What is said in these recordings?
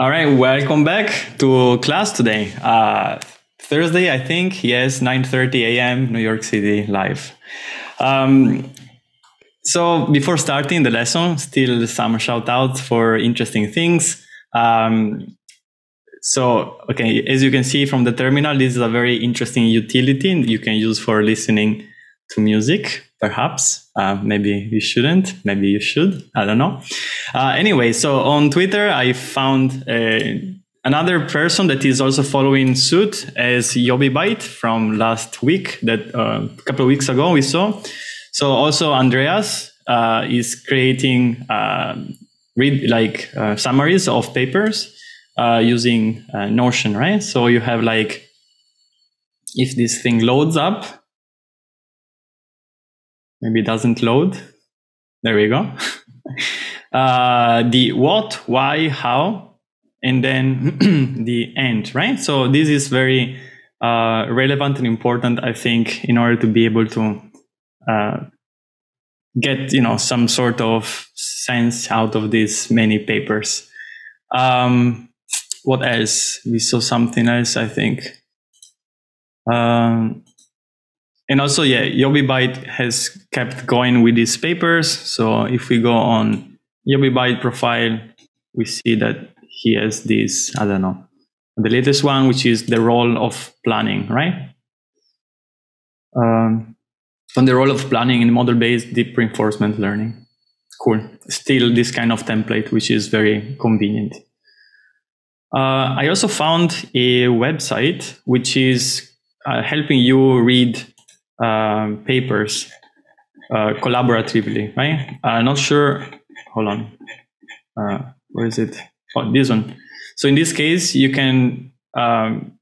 All right, welcome back to class today. Uh, Thursday, I think. Yes, 9:30 a.m. New York City live. Um, so before starting the lesson, still some shout outs for interesting things. Um, so, okay, as you can see from the terminal, this is a very interesting utility you can use for listening to music, perhaps. Uh, maybe you shouldn't. Maybe you should. I don't know. Uh, anyway, so on Twitter, I found uh, another person that is also following suit as Yobi Byte from last week, that uh, a couple of weeks ago we saw. So also Andreas uh, is creating uh, read like summaries of papers using Notion, right? So you have like if this thing loads up, maybe it doesn't load. There we go. uh, the what, why, how, and then the end, right? So this is very uh, relevant and important, I think, in order to be able to uh, get, you know, some sort of sense out of these many papers. Um, what else? We saw something else, I think. Um, and also, yeah, YobiByte has kept going with these papers. So if we go on YobiByte profile, we see that he has this, I don't know, the latest one, which is the role of planning, right? Um, on the role of planning in model-based deep reinforcement learning. Cool. Still this kind of template, which is very convenient. Uh, I also found a website which is uh, helping you read uh, papers uh, collaboratively, right? I'm not sure. Hold on. Uh, where is it? Oh, this one. So in this case, you can um,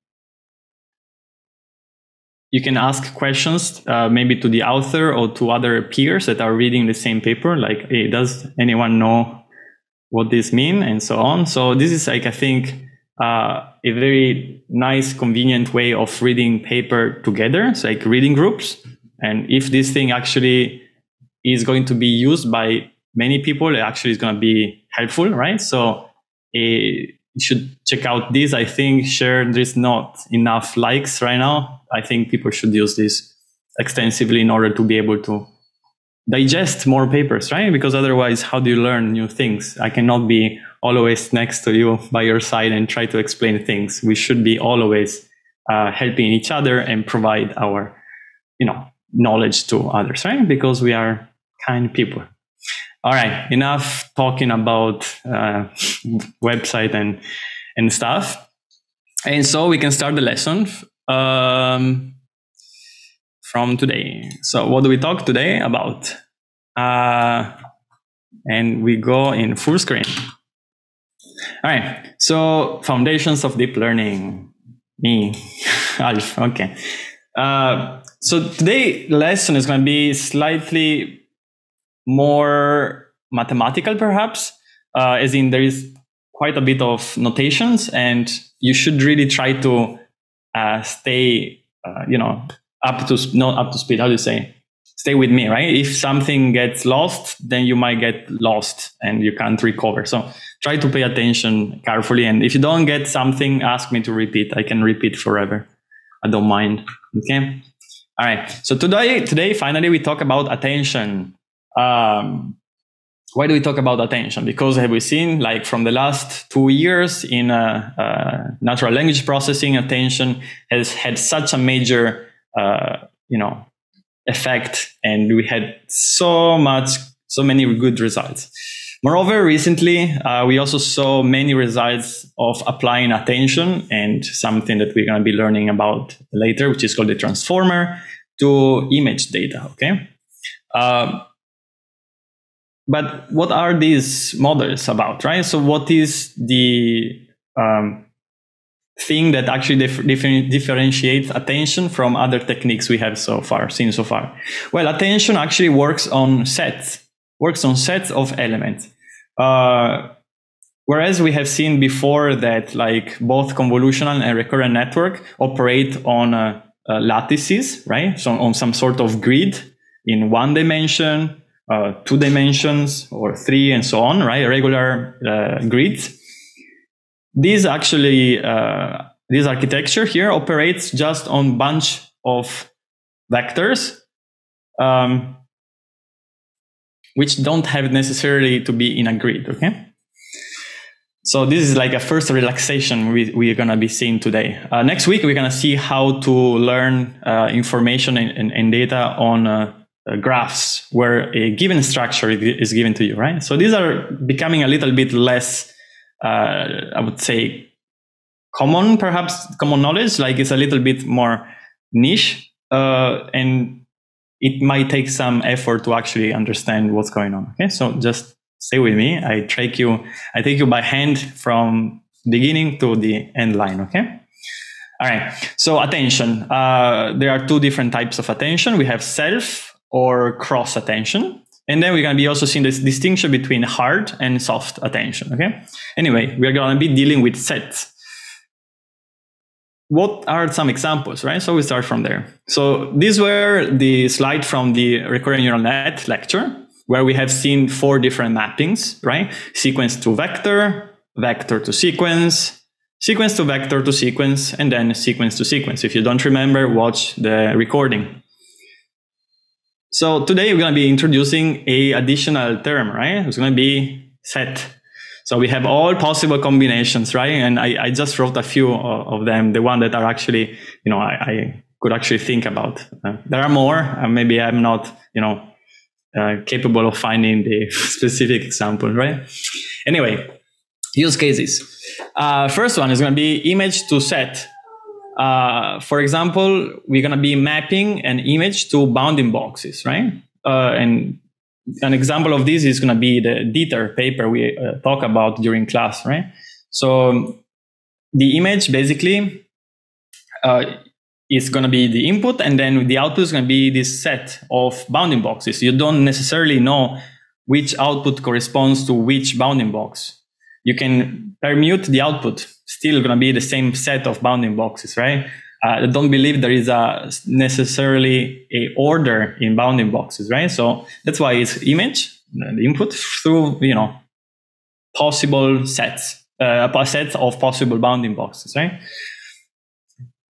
you can ask questions uh, maybe to the author or to other peers that are reading the same paper, like, hey, does anyone know what this mean, and so on. So this is like I think uh, a very nice, convenient way of reading paper together. It's like reading groups. And if this thing actually is going to be used by many people, it actually is going to be helpful, right? So uh, you should check out this. I think share there's not enough likes right now. I think people should use this extensively in order to be able to digest more papers, right? Because otherwise, how do you learn new things? I cannot be always next to you by your side and try to explain things. We should be always uh, helping each other and provide our, you know, knowledge to others, right? Because we are kind people. All right, enough talking about uh, website and and stuff. And so we can start the lesson um, from today. So what do we talk today about? Uh, and we go in full screen. All right. So foundations of deep learning. Me, Alf. Okay. Uh, so today lesson is going to be slightly more mathematical, perhaps, uh, as in there is quite a bit of notations, and you should really try to uh, stay, uh, you know, up to not up to speed. How do you say? Stay with me, right? If something gets lost, then you might get lost and you can't recover. So try to pay attention carefully. And if you don't get something, ask me to repeat. I can repeat forever. I don't mind. Okay. All right. So today, today, finally, we talk about attention. Um, why do we talk about attention? Because have we seen, like from the last two years in uh, uh, natural language processing, attention has had such a major, uh, you know, effect, and we had so much, so many good results. Moreover, recently uh, we also saw many results of applying attention and something that we're going to be learning about later, which is called the transformer to image data. Okay. Uh, but what are these models about, right? So what is the um, thing that actually dif- differ- differentiates attention from other techniques we have so far seen so far? Well, attention actually works on sets, works on sets of elements. Uh, whereas we have seen before that like both convolutional and recurrent network operate on uh, uh, lattices, right? So on some sort of grid in one dimension uh, two dimensions or three and so on, right? Regular uh, grids. This actually, uh, this architecture here operates just on bunch of vectors, um, which don't have necessarily to be in a grid, okay? So this is like a first relaxation we, we're going to be seeing today. Uh, next week, we're going to see how to learn uh, information and, and, and, data on uh, uh, graphs where a given structure is given to you, right? So these are becoming a little bit less, I would say, common, perhaps common knowledge, like it's a little bit more niche. Uh, and it might take some effort to actually understand what's going on. Okay, so just stay with me. I take you, I take you by hand from beginning to the end line. Okay. All right. So attention. Uh, there are two different types of attention. We have self or cross attention. And then we're going to be also seeing this distinction between hard and soft attention. Okay. Anyway, we're going to be dealing with sets. What are some examples, right? So we start from there. So these were the slide from the recurrent neural net lecture where we have seen four different mappings, right? Sequence to vector, vector to sequence, sequence to vector to sequence, and then sequence to sequence. If you don't remember, watch the recording. So today we're going to be introducing a additional term, right? It's going to be set. So we have all possible combinations, right? And I, I just wrote a few of them, the one that are actually, you know, I, I could actually think about. Uh, there are more. Uh, maybe I'm not, you know, uh, capable of finding the specific example, right? Anyway, use cases. Uh, first one is going to be image to set. Uh, for example, we're going to be mapping an image to bounding boxes, right? Uh, and an example of this is going to be the DETR paper we uh, talk about during class, right? So the image basically uh, is going to be the input and then the output is going to be this set of bounding boxes. You don't necessarily know which output corresponds to which bounding box. You can permute the output, still going to be the same set of bounding boxes, right? Uh, don't believe there is a necessarily a order in bounding boxes, right? So that's why it's image, the input through, you know, possible sets, uh, a set of possible bounding boxes, right?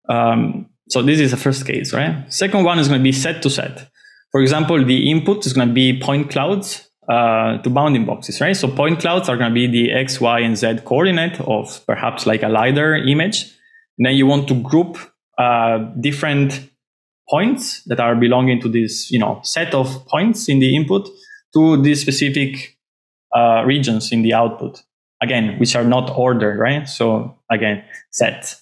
Um, so this is the first case, right? Second one is going to be set to set. For example, the input is going to be point clouds uh, to bounding boxes, right? So point clouds are going to be the X, Y, and Z coordinate of perhaps like a LiDAR image. And then you want to group uh, different points that are belonging to this, you know, set of points in the input to these specific uh, regions in the output. Again, which are not ordered, right? So again, set.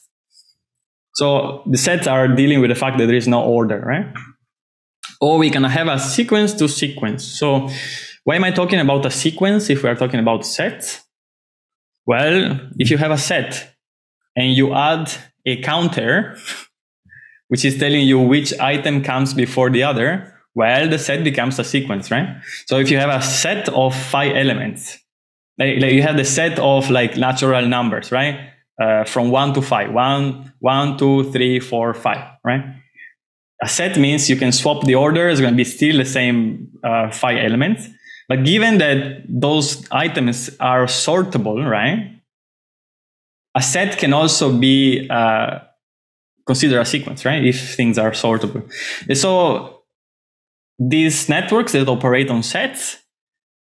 So the sets are dealing with the fact that there is no order, right? Or we can have a sequence to sequence. So why am I talking about a sequence if we are talking about sets? Well, if you have a set and you add a counter, which is telling you which item comes before the other, well, the set becomes a sequence, right? So if you have a set of five elements, like, like you have the set of like natural numbers, right? uh, from one to five. One, one, two, three, four, five, right? A set means you can swap the order. It's going to be still the same uh, five elements. But given that those items are sortable, right? A set can also be uh, considered a sequence, right? If things are sortable. So these networks that operate on sets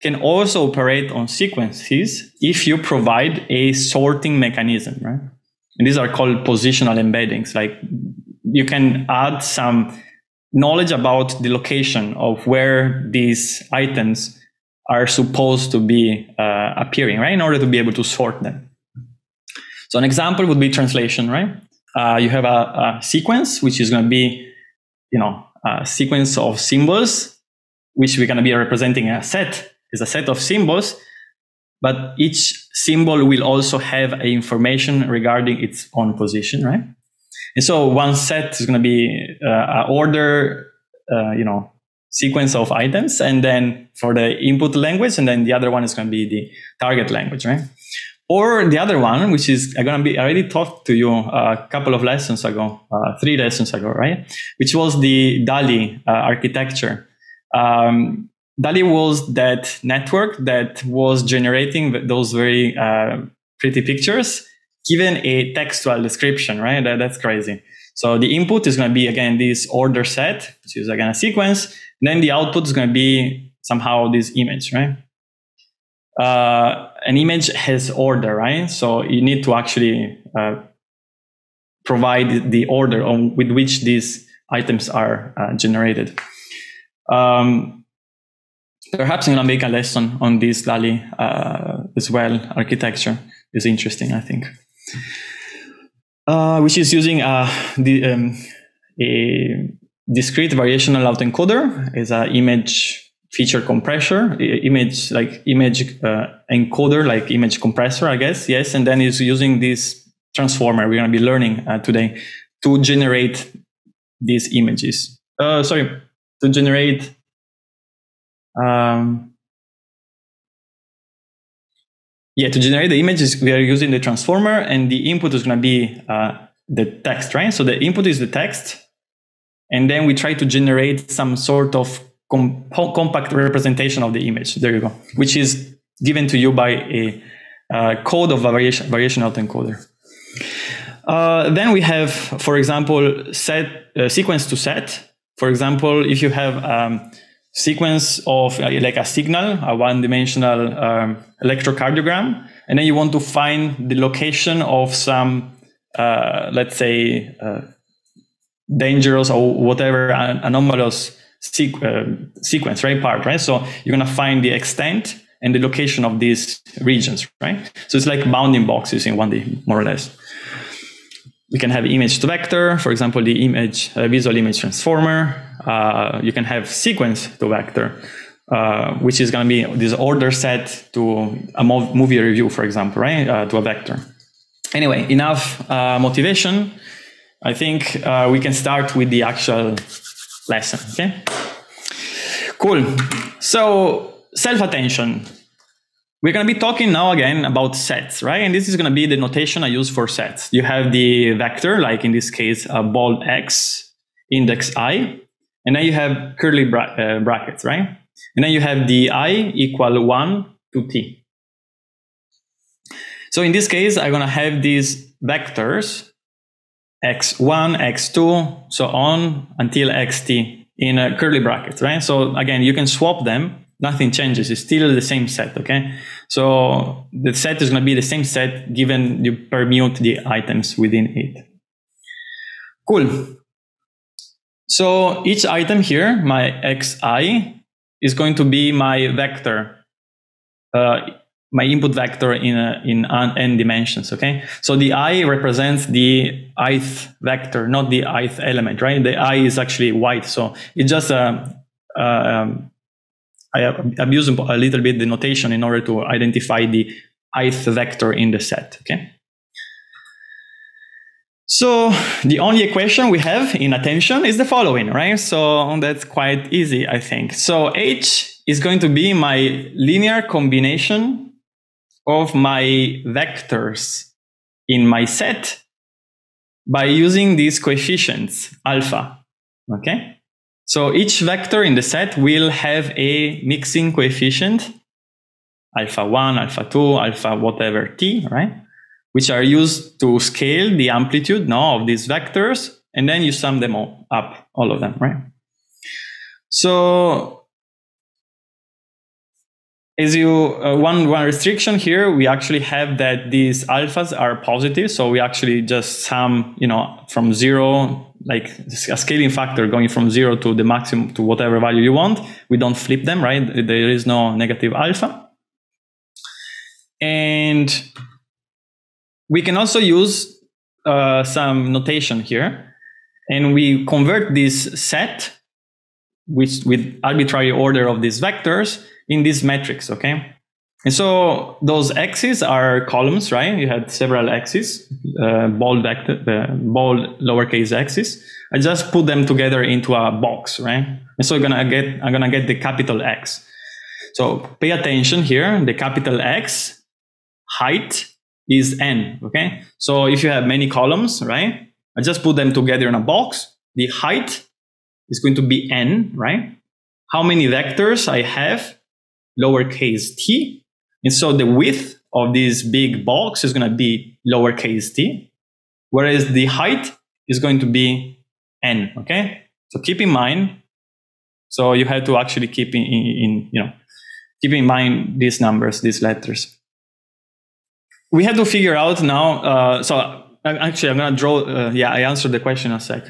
can also operate on sequences if you provide a sorting mechanism, right? And these are called positional embeddings. Like you can add some knowledge about the location of where these items are supposed to be uh, appearing, right? In order to be able to sort them. So an example would be translation, right? Uh, you have a, a sequence, which is going to be, you know, a sequence of symbols, which we're going to be representing a set is a set of symbols, but each symbol will also have information regarding its own position, right? And so one set is going to be uh, an order, uh, you know, sequence of items, and then for the input language, and then the other one is going to be the target language, right? Or the other one, which is going to be, I already talked to you a couple of lessons ago, uh, three lessons ago, right? Which was the DALL-E uh, architecture. Um, DALL-E was that network that was generating those very uh, pretty pictures given a textual description, right? That, that's crazy. So the input is going to be again this order set, which is again a sequence. Then the output is going to be somehow this image, right? Uh, an image has order, right? So you need to actually uh, provide the order on with which these items are uh, generated. Um, perhaps I'm going to make a lesson on this DALL-E uh, as well. Architecture is interesting, I think. Uh, which is using uh, the, um, a discrete variational autoencoder is an image feature compressor, image like image uh, encoder, like image compressor, I guess. Yes, and then is using this transformer we're going to be learning uh, today to generate these images. Uh, sorry, to generate. Um, yeah, to generate the images, we are using the transformer, and the input is going to be uh, the text, right? So the input is the text, and then we try to generate some sort of com compact representation of the image. There you go, which is given to you by a uh, code of variation variation autoencoder. Uh, then we have, for example, set uh, sequence to set. For example, if you have um, sequence of uh, like a signal, a one-dimensional um, electrocardiogram, and then you want to find the location of some, uh, let's say, uh, dangerous or whatever anomalous sequ sequence, right? Part, right? So you're gonna find the extent and the location of these regions, right? So it's like bounding boxes in 1D, more or less we can have image to vector, for example, the image uh, visual image transformer. Uh, you can have sequence to vector, uh, which is going to be this order set to a movie review, for example, right, uh, to a vector. Anyway, enough uh, motivation. I think uh, we can start with the actual lesson. Okay. Cool. So self-attention. We're going to be talking now again about sets, right? And this is going to be the notation I use for sets. You have the vector, like in this case, a bold X, index I, and then you have curly bra uh, brackets, right? And then you have the I equal 1 to T. So in this case, I'm going to have these vectors, x1, x2, so on until xt in a curly bracket, right? So again, you can swap them nothing changes. It's still the same set, okay? So the set is going to be the same set given you permute the items within it. Cool. So each item here, my xi, is going to be my vector, uh, my input vector in, a, in n dimensions, okay? So the i represents the ith vector, not the ith element, right? The i is actually white, so it's just a, a um, I abuse a little bit the notation in order to identify the ith vector in the set. Okay. So the only equation we have in attention is the following, right? So that's quite easy, I think. So H is going to be my linear combination of my vectors in my set by using these coefficients, alpha, okay? So each vector in the set will have a mixing coefficient, alpha 1, alpha 2, alpha whatever t, right? Which are used to scale the amplitude no, of these vectors, and then you sum them all up, all of them, right? So as you uh, one one restriction here we actually have that these alphas are positive so we actually just sum you know from zero like a scaling factor going from zero to the maximum to whatever value you want. We don't flip them, right? There is no negative alpha. And we can also use uh, some notation here. And we convert this set which, with arbitrary order of these vectors in this matrix, okay? And so those x's are columns, right? You had several x's, uh, bold vector, uh, bold lowercase x's. I just put them together into a box, right? And so I'm gonna get, I'm gonna get the capital X. So pay attention here. The capital X height is n. Okay. So if you have many columns, right? I just put them together in a box. The height is going to be n, right? How many vectors I have? Lowercase t and so the width of this big box is going to be lowercase t, whereas the height is going to be n. Okay, so keep in mind. So you have to actually keep in, in, you know keep in mind these numbers, these letters. We have to figure out now. Uh, so actually, I'm going to draw. Uh, yeah, I answered the question a sec.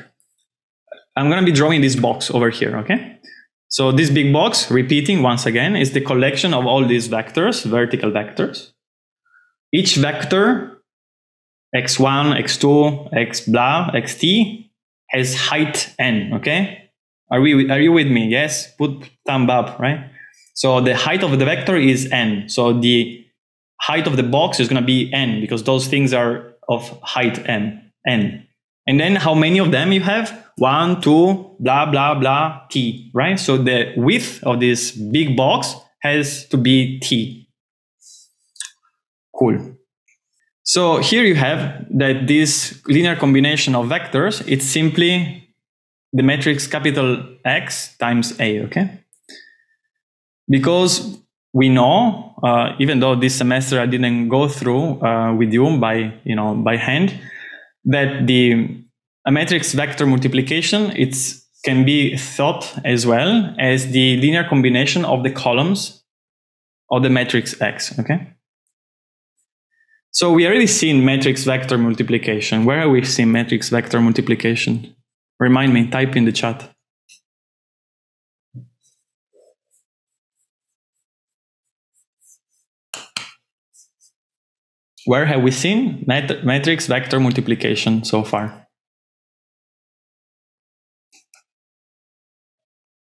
I'm going to be drawing this box over here. Okay. So this big box, repeating once again, is the collection of all these vectors, vertical vectors. Each vector, x1, x2, x blah, xt, has height n, okay? Are, we, are you with me? Yes? Put thumb up, right? So the height of the vector is n. So the height of the box is going to be n because those things are of height n, n. And then how many of them you have? One, two, blah, blah, blah, t, right? So the width of this big box has to be t. Cool. So here you have that this linear combination of vectors, it's simply the matrix capital X times A, okay? Because we know, uh, even though this semester I didn't go through uh, with you by, you know, by hand, that the a matrix vector multiplication it's can be thought as well as the linear combination of the columns of the matrix X, okay? So we already seen matrix vector multiplication. Where have we seen matrix vector multiplication? Remind me, type in the chat. Where have we seen mat matrix vector multiplication so far?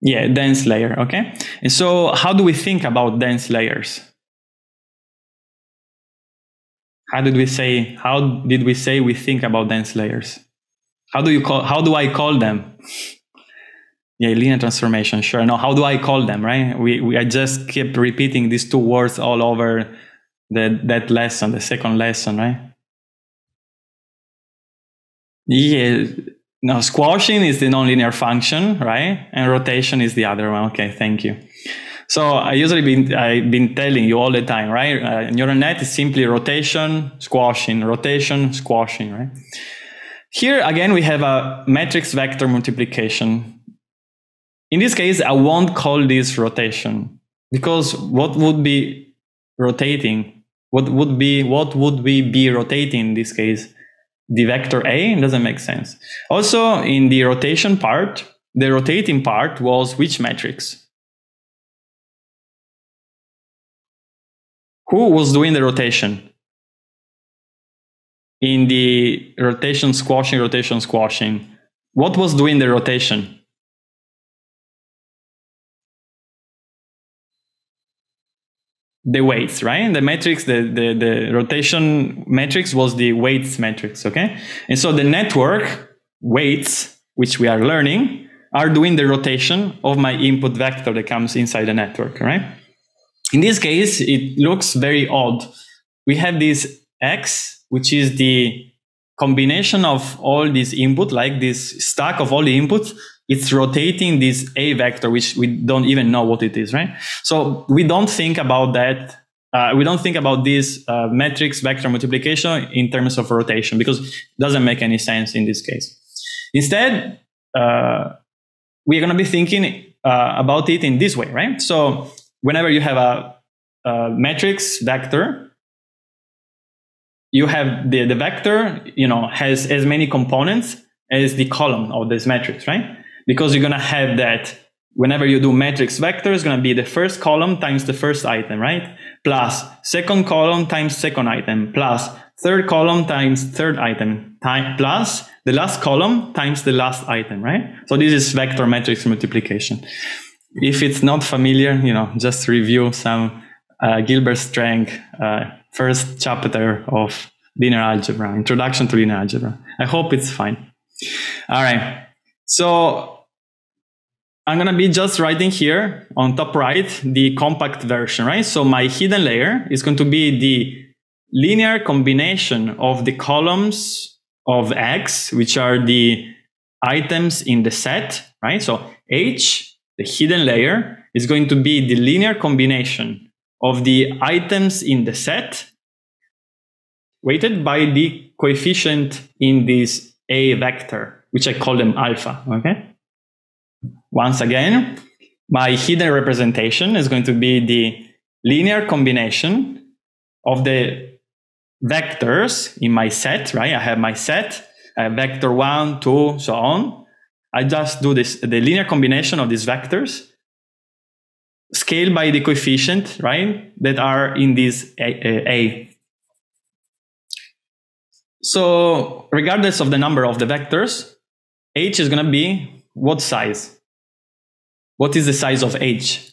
Yeah, dense layer, okay? And so how do we think about dense layers? How did we say, how did we say we think about dense layers? How do you call, how do I call them? Yeah, linear transformation, sure. No, how do I call them, right? We, we I just keep repeating these two words all over the, that lesson, the second lesson, right? Yeah, now, squashing is the nonlinear function, right? And rotation is the other one. Okay, thank you. So I usually been I've been telling you all the time, right? Uh, neural net is simply rotation, squashing, rotation, squashing, right? Here again we have a matrix vector multiplication. In this case, I won't call this rotation because what would be rotating? What would be what would we be rotating in this case? the vector A doesn't make sense. Also, in the rotation part, the rotating part was which matrix? Who was doing the rotation? In the rotation squashing, rotation squashing, what was doing the rotation? The weights, right? The matrix, the, the, the rotation matrix was the weights matrix, okay? And so the network weights, which we are learning, are doing the rotation of my input vector that comes inside the network, right? In this case, it looks very odd. We have this x, which is the combination of all these input, like this stack of all the inputs, it's rotating this A vector, which we don't even know what it is, right? So we don't think about that. Uh, we don't think about this uh, matrix vector multiplication in terms of rotation because it doesn't make any sense in this case. Instead, uh, we're going to be thinking uh, about it in this way, right? So whenever you have a, a matrix vector, you have the, the vector, you know, has as many components as the column of this matrix, right? Because you're going to have that whenever you do matrix vector is going to be the first column times the first item, right? Plus second column times second item, plus third column times third item, time, plus the last column times the last item, right? So this is vector matrix multiplication. If it's not familiar, you know, just review some uh, Gilbert Strang uh, first chapter of linear algebra, introduction to linear algebra. I hope it's fine. All right. So I'm going to be just writing here on top right the compact version, right? So my hidden layer is going to be the linear combination of the columns of X, which are the items in the set, right? So H, the hidden layer, is going to be the linear combination of the items in the set weighted by the coefficient in this A vector, which I call them alpha, okay? Once again, my hidden representation is going to be the linear combination of the vectors in my set, right? I have my set, have vector one, two, so on. I just do this, the linear combination of these vectors scaled by the coefficient, right? That are in this A. A. So regardless of the number of the vectors, H is going to be what size? What is the size of H?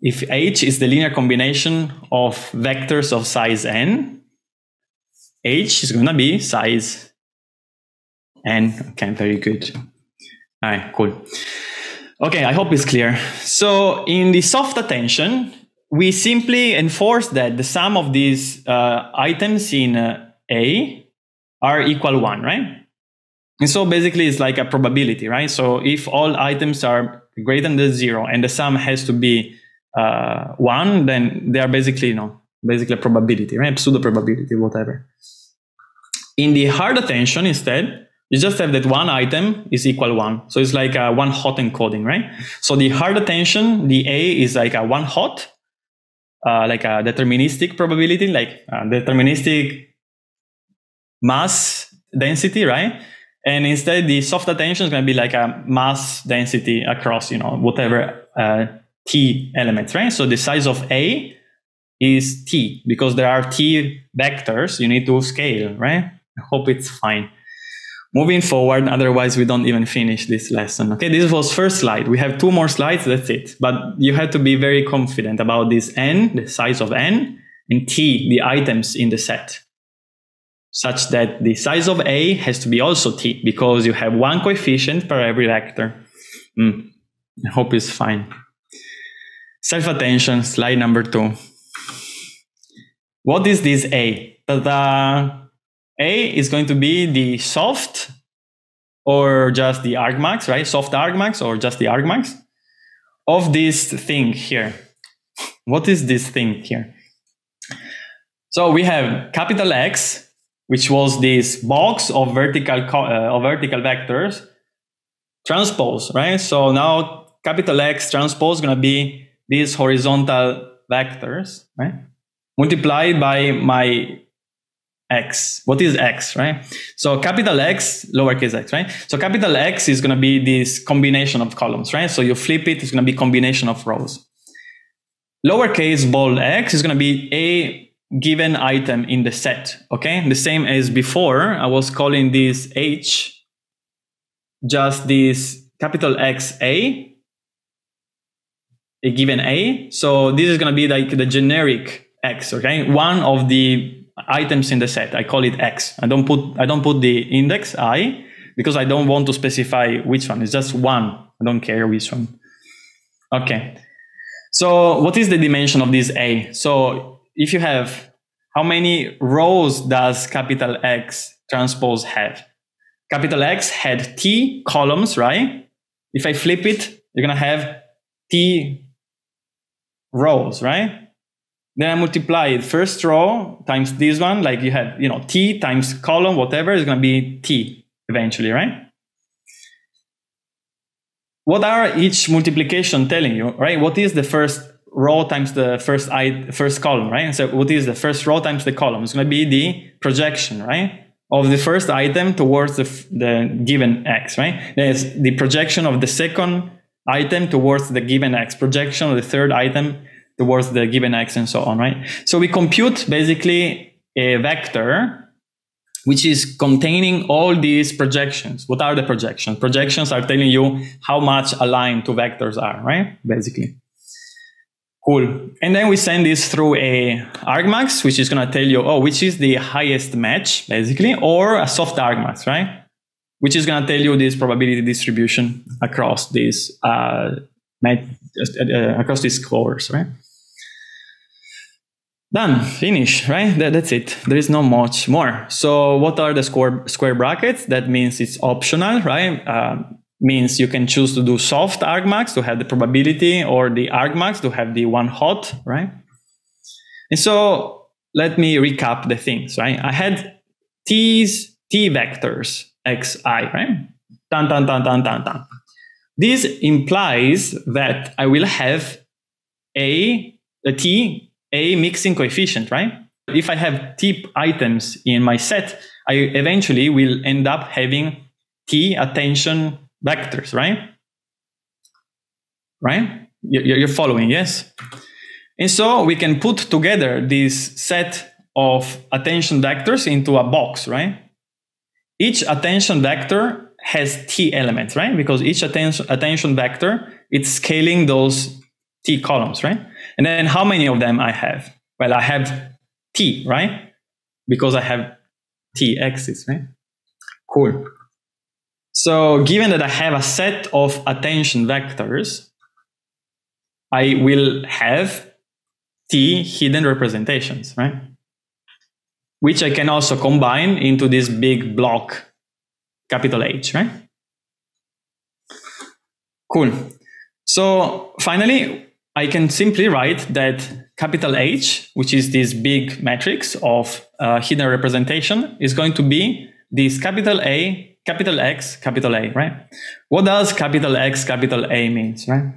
If H is the linear combination of vectors of size n, H is going to be size n. Okay, very good. All right, cool. Okay, I hope it's clear. So in the soft attention, we simply enforce that the sum of these uh, items in uh, A are equal one, right? And so basically it's like a probability, right? So if all items are greater than zero and the sum has to be uh, one, then they are basically, you know, basically a probability, right? Pseudo probability, whatever. In the hard attention instead, you just have that one item is equal one. So it's like a one hot encoding, right? So the hard attention, the A is like a one hot, uh, like a deterministic probability, like deterministic mass density, right? And instead the soft attention is going to be like a mass density across, you know, whatever uh, T elements, right? So the size of A is T because there are T vectors you need to scale, right? I hope it's fine. Moving forward, otherwise we don't even finish this lesson. Okay, this was first slide. We have two more slides, that's it. But you have to be very confident about this n, the size of n, and t, the items in the set. Such that the size of A has to be also t, because you have one coefficient per every vector. Mm. I hope it's fine. Self-attention, slide number two. What is this A? Ta-da! A is going to be the soft or just the argmax, right? Soft argmax or just the argmax of this thing here. What is this thing here? So we have capital X, which was this box of vertical uh, of vertical vectors transpose, right? So now capital X transpose is going to be these horizontal vectors, right? Multiplied by my x. What is x, right? So capital X, lowercase x, right? So capital X is going to be this combination of columns, right? So you flip it, it's going to be combination of rows. Lowercase bold x is going to be a given item in the set, okay? The same as before, I was calling this h just this capital X a, a given a. So this is going to be like the generic x, okay? One of the items in the set. I call it X. I don't put I don't put the index I because I don't want to specify which one. It's just one. I don't care which one. Okay. So what is the dimension of this A? So if you have how many rows does capital X transpose have? Capital X had T columns, right? If I flip it, you're going to have T rows, right? Then I multiply it first row times this one, like you have, you know, t times column, whatever is going to be t eventually, right? What are each multiplication telling you, right? What is the first row times the first I, first column, right? So what is the first row times the column? It's going to be the projection, right? Of the first item towards the, the given x, right? There's the projection of the second item towards the given x, projection of the third item towards the given x and so on, right? So we compute basically a vector which is containing all these projections. What are the projections? Projections are telling you how much aligned two vectors are, right? Basically. Cool. And then we send this through a argmax, which is going to tell you, oh, which is the highest match, basically, or a soft argmax, right? Which is going to tell you this probability distribution across these uh, uh, across these scores, right? Done, finish, right? That, that's it. There is not much more. So what are the square, square brackets? That means it's optional, right? Uh, means you can choose to do soft argmax to have the probability or the argmax to have the one hot, right? And so let me recap the things, right? I had t's, t vectors, xi, right? Dun, dun, dun, dun, dun, dun. This implies that I will have a, a t, a mixing coefficient, right? If I have t items in my set, I eventually will end up having t attention vectors, right? Right? You're following, yes? And so we can put together this set of attention vectors into a box, right? Each attention vector has t elements, right? Because each attention, attention vector, it's scaling those t columns, right? And then how many of them I have? Well, I have t, right? Because I have t axis, right? Cool. So given that I have a set of attention vectors, I will have t hidden representations, right? Which I can also combine into this big block, capital H, right? Cool. So finally, I can simply write that capital H, which is this big matrix of uh, hidden representation, is going to be this capital A, capital X, capital A, right? What does capital X, capital A means, right?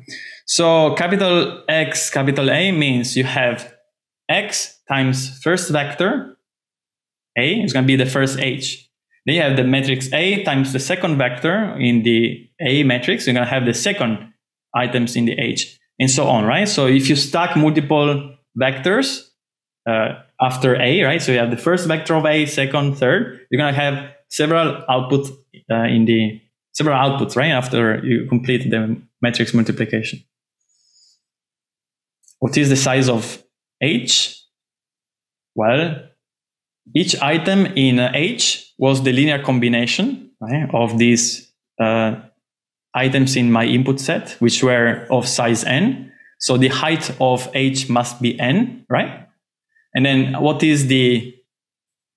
So capital X, capital A means you have X times first vector, A is going to be the first H. Then you have the matrix A times the second vector in the A matrix. You're going to have the second items in the H and so on, right? So if you stack multiple vectors uh, after A, right? So you have the first vector of A, second, third. You're going to have several outputs uh, in the several outputs, right? After you complete the matrix multiplication. What is the size of H? Well, each item in H was the linear combination right, of these uh, items in my input set, which were of size n. So the height of H must be n, right? And then what is the,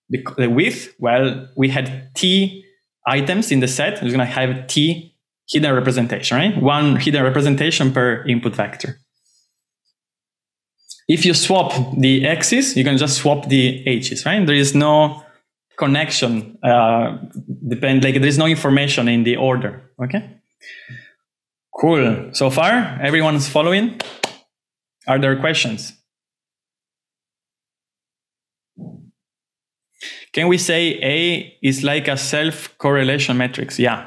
the, the width? Well, we had t items in the set. We're going to have t hidden representation, right? One hidden representation per input vector. If you swap the x's, you can just swap the h's, right? There is no connection, uh, depend, like there is no information in the order, okay? Cool. So far, everyone's following? Are there questions? Can we say A is like a self-correlation matrix? Yeah.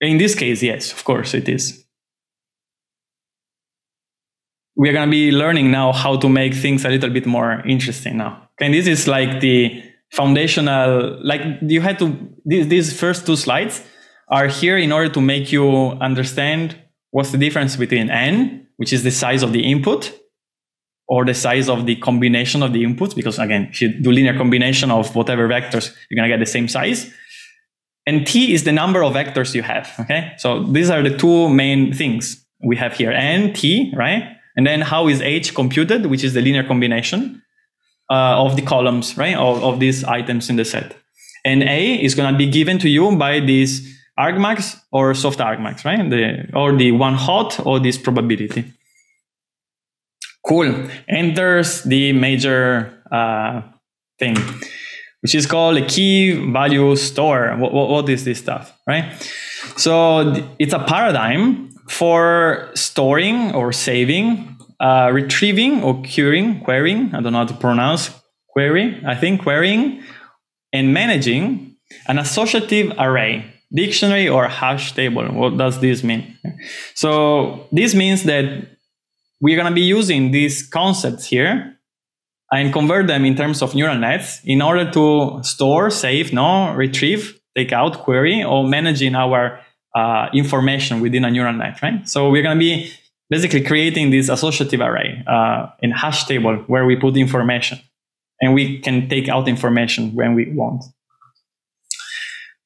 In this case, yes, of course it is we're going to be learning now how to make things a little bit more interesting now. And this is like the foundational, like you had to, these, these first two slides are here in order to make you understand what's the difference between n, which is the size of the input, or the size of the combination of the inputs, because again, if you do linear combination of whatever vectors, you're going to get the same size. And t is the number of vectors you have, okay? So these are the two main things we have here, n, t, right? And then how is H computed, which is the linear combination uh, of the columns, right, of, of these items in the set. And A is going to be given to you by these argmax or soft argmax, right? The, or the one hot or this probability. Cool. And there's the major uh, thing, which is called a key value store. What, what, what is this stuff, right? So it's a paradigm for storing or saving, uh, retrieving or querying, querying, I don't know how to pronounce query, I think querying, and managing an associative array, dictionary or hash table. What does this mean? So this means that we're going to be using these concepts here and convert them in terms of neural nets in order to store, save, no, retrieve, take out, query, or managing our uh, information within a neural net, right? So we're going to be basically creating this associative array uh, in hash table where we put information and we can take out information when we want.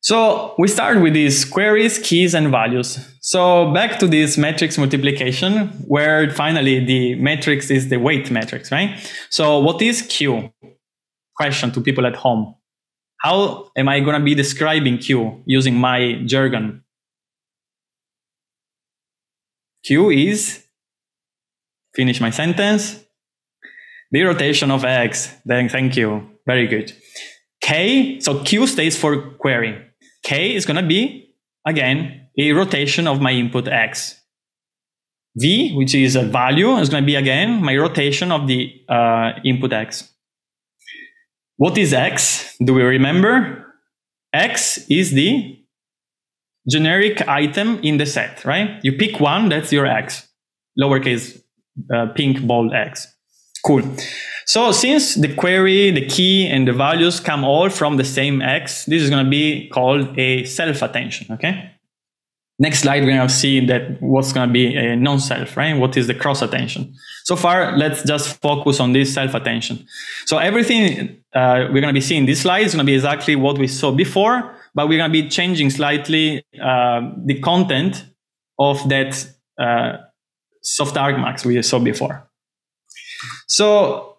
So we start with these queries, keys, and values. So back to this matrix multiplication, where finally the matrix is the weight matrix, right? So what is Q? Question to people at home. How am I going to be describing Q using my jargon? Q is, finish my sentence, the rotation of x. Then thank you. Very good. K, so Q stays for query. K is going to be, again, a rotation of my input x. V, which is a value, is going to be, again, my rotation of the uh, input x. What is x? Do we remember? X is the generic item in the set, right? You pick one, that's your x, lowercase uh, pink bold x. Cool. So since the query, the key, and the values come all from the same x, this is going to be called a self-attention, okay? Next slide, we're going to see that what's going to be a non-self, right? What is the cross-attention? So far, let's just focus on this self-attention. So everything uh, we're going to be seeing this slide is going to be exactly what we saw before, but we're going to be changing slightly uh, the content of that uh, soft argmax we saw before. So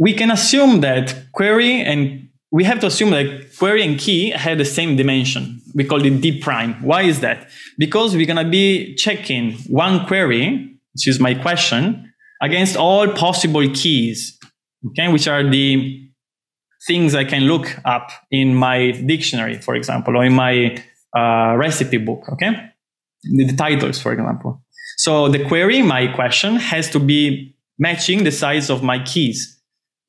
we can assume that query and we have to assume that query and key have the same dimension. We call it d prime. Why is that? Because we're going to be checking one query, which is my question, against all possible keys, okay, which are the things I can look up in my dictionary, for example, or in my uh, recipe book, okay? The, the titles, for example. So the query, my question, has to be matching the size of my keys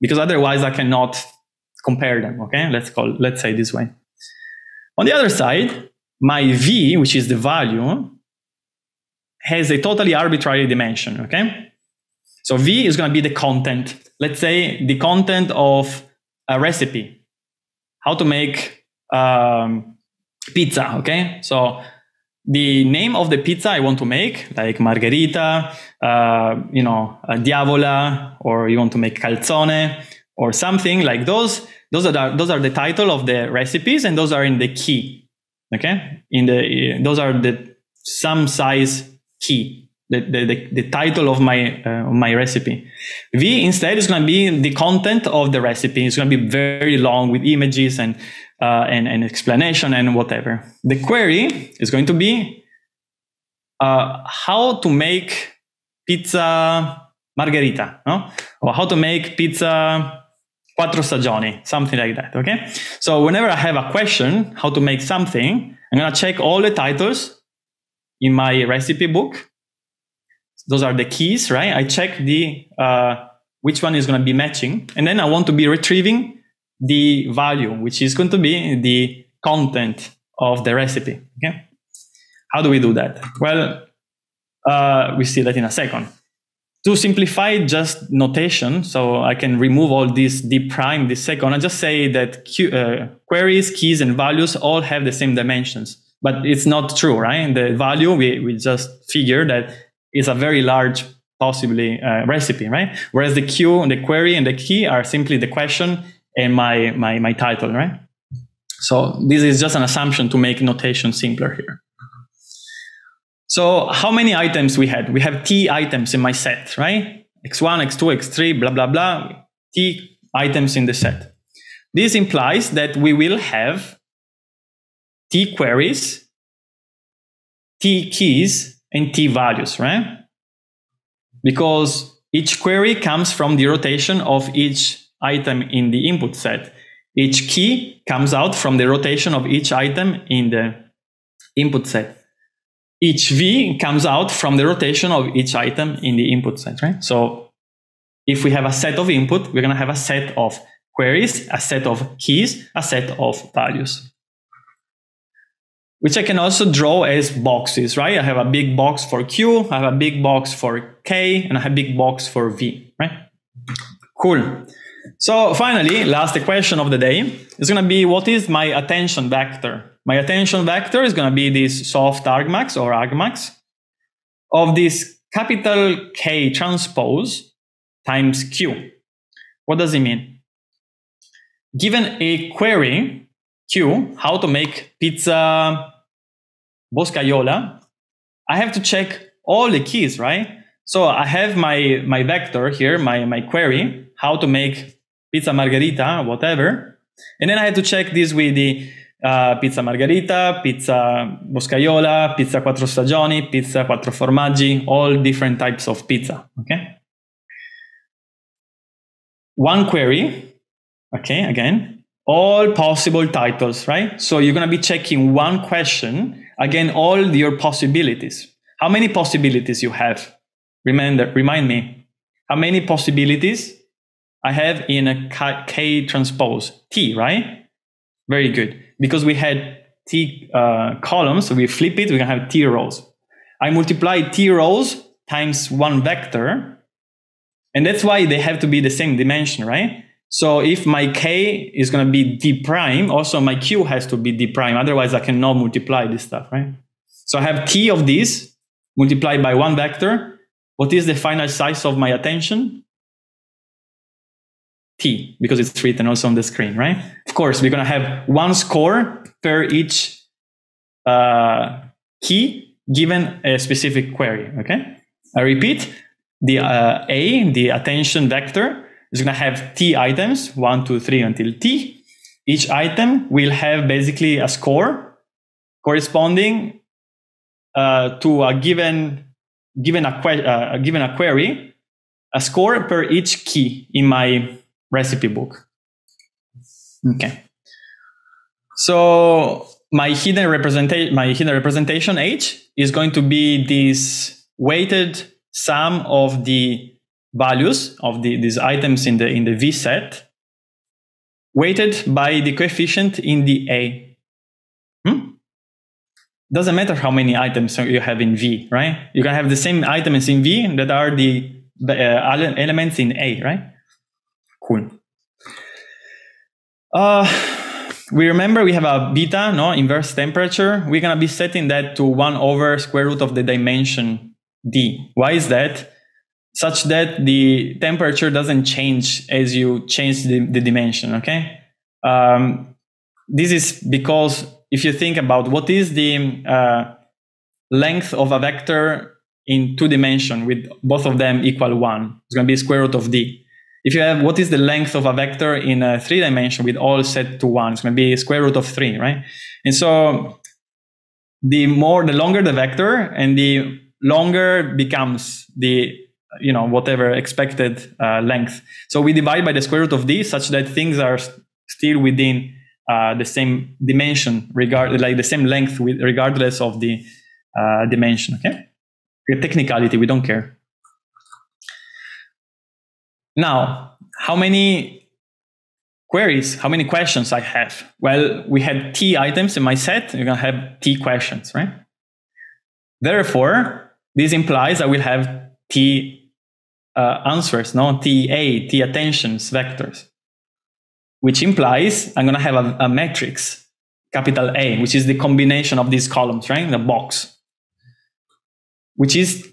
because otherwise I cannot compare them, okay? Let's call, let's say this way. On the other side, my V, which is the value, has a totally arbitrary dimension, okay? So V is going to be the content. Let's say the content of a recipe, how to make um, pizza. Okay, so the name of the pizza I want to make, like margherita, uh, you know, diavola, or you want to make calzone, or something like those. Those are those are the title of the recipes, and those are in the key. Okay, in the those are the some size key the, the, the, title of my, uh, my recipe. V instead is going to be the content of the recipe. It's going to be very long with images and, uh, and, and explanation and whatever. The query is going to be uh, how to make pizza margherita, no? Or how to make pizza quattro stagioni, something like that, okay? So whenever I have a question, how to make something, I'm to check all the titles in my recipe book those are the keys, right? I check the uh, which one is going to be matching, and then I want to be retrieving the value, which is going to be the content of the recipe. Okay, how do we do that? Well, uh, we see that in a second. To simplify just notation, so I can remove all this d prime this second, I just say that uh, queries, keys, and values all have the same dimensions. But it's not true, right? The value, we, we just figure that is a very large possibly uh, recipe, right? Whereas the queue, and the query, and the key are simply the question and my, my, my title, right? So this is just an assumption to make notation simpler here. So how many items we had? We have t items in my set, right? x1, x2, x3, blah, blah, blah, t items in the set. This implies that we will have t queries, t keys, and t values, right? Because each query comes from the rotation of each item in the input set. Each key comes out from the rotation of each item in the input set. Each V comes out from the rotation of each item in the input set, right? So if we have a set of input, we're going to have a set of queries, a set of keys, a set of values which I can also draw as boxes, right? I have a big box for Q, I have a big box for K, and I have a big box for V, right? Cool. So finally, last question of the day is going to be what is my attention vector? My attention vector is going to be this soft argmax or argmax of this capital K transpose times Q. What does it mean? Given a query, Q, how to make pizza Boscaiola, I have to check all the keys, right? So I have my, my vector here, my, my query, how to make pizza margherita, whatever. And then I have to check this with the uh, pizza margherita, pizza boscaiola, pizza quattro stagioni, pizza quattro formaggi, all different types of pizza, okay? one query, okay, again, all possible titles, right? So you're going to be checking one question, again, all your possibilities. How many possibilities you have? Remember, remind me, how many possibilities I have in a K, K transpose? T, right? Very good. Because we had T uh, columns, so we flip it, we can have T rows. I multiply T rows times one vector, and that's why they have to be the same dimension, right? So if my K is going to be D prime, also my Q has to be D prime. Otherwise, I cannot multiply this stuff, right? So I have T of this multiplied by one vector. What is the final size of my attention? T, because it's written also on the screen, right? Of course, we're going to have one score per each uh, key given a specific query, okay? I repeat, the uh, A, the attention vector, is going to have T items, one, two, three until T. Each item will have basically a score corresponding uh, to a given given a, uh, given a query, a score per each key in my recipe book. Okay. So my hidden representation, my hidden representation H is going to be this weighted sum of the values of the, these items in the in the V set, weighted by the coefficient in the A. Doesn't matter how many items you have in V, right? You can have the same items in V that are the, the uh, elements in A, right? Cool. Uh, we remember we have a beta, no, inverse temperature. We're going to be setting that to 1 over square root of the dimension d. Why is that? Such that the temperature doesn't change as you change the, the dimension, okay? Um, this is because if you think about what is the uh, length of a vector in two dimension with both of them equal one, it's going to be square root of d. If you have what is the length of a vector in a three dimension with all set to one, it's going to be square root of three, right? And so the more, the longer the vector and the longer becomes the, you know, whatever expected uh, length. So we divide by the square root of d such that things are still within uh, the same dimension, regard like the same length with, regardless of the uh, dimension, okay? The technicality, we don't care. Now, how many queries, how many questions I have? Well, we had T items in my set, you're gonna have T questions, right? Therefore, this implies I will have T uh, answers, no? TA, T attentions vectors, which implies I'm gonna have a, a matrix, capital A, which is the combination of these columns, right? The box, which is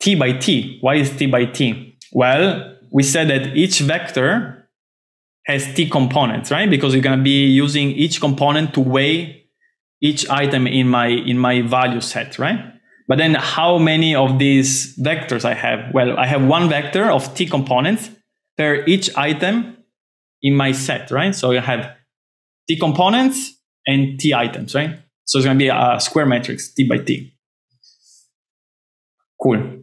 T by T. Why is T by T? Well, we said that each vector has t components, right? Because you're going to be using each component to weigh each item in my in my value set, right? But then how many of these vectors I have? Well, I have one vector of t components per each item in my set, right? So you have t components and t items, right? So it's going to be a square matrix, t by t. Cool.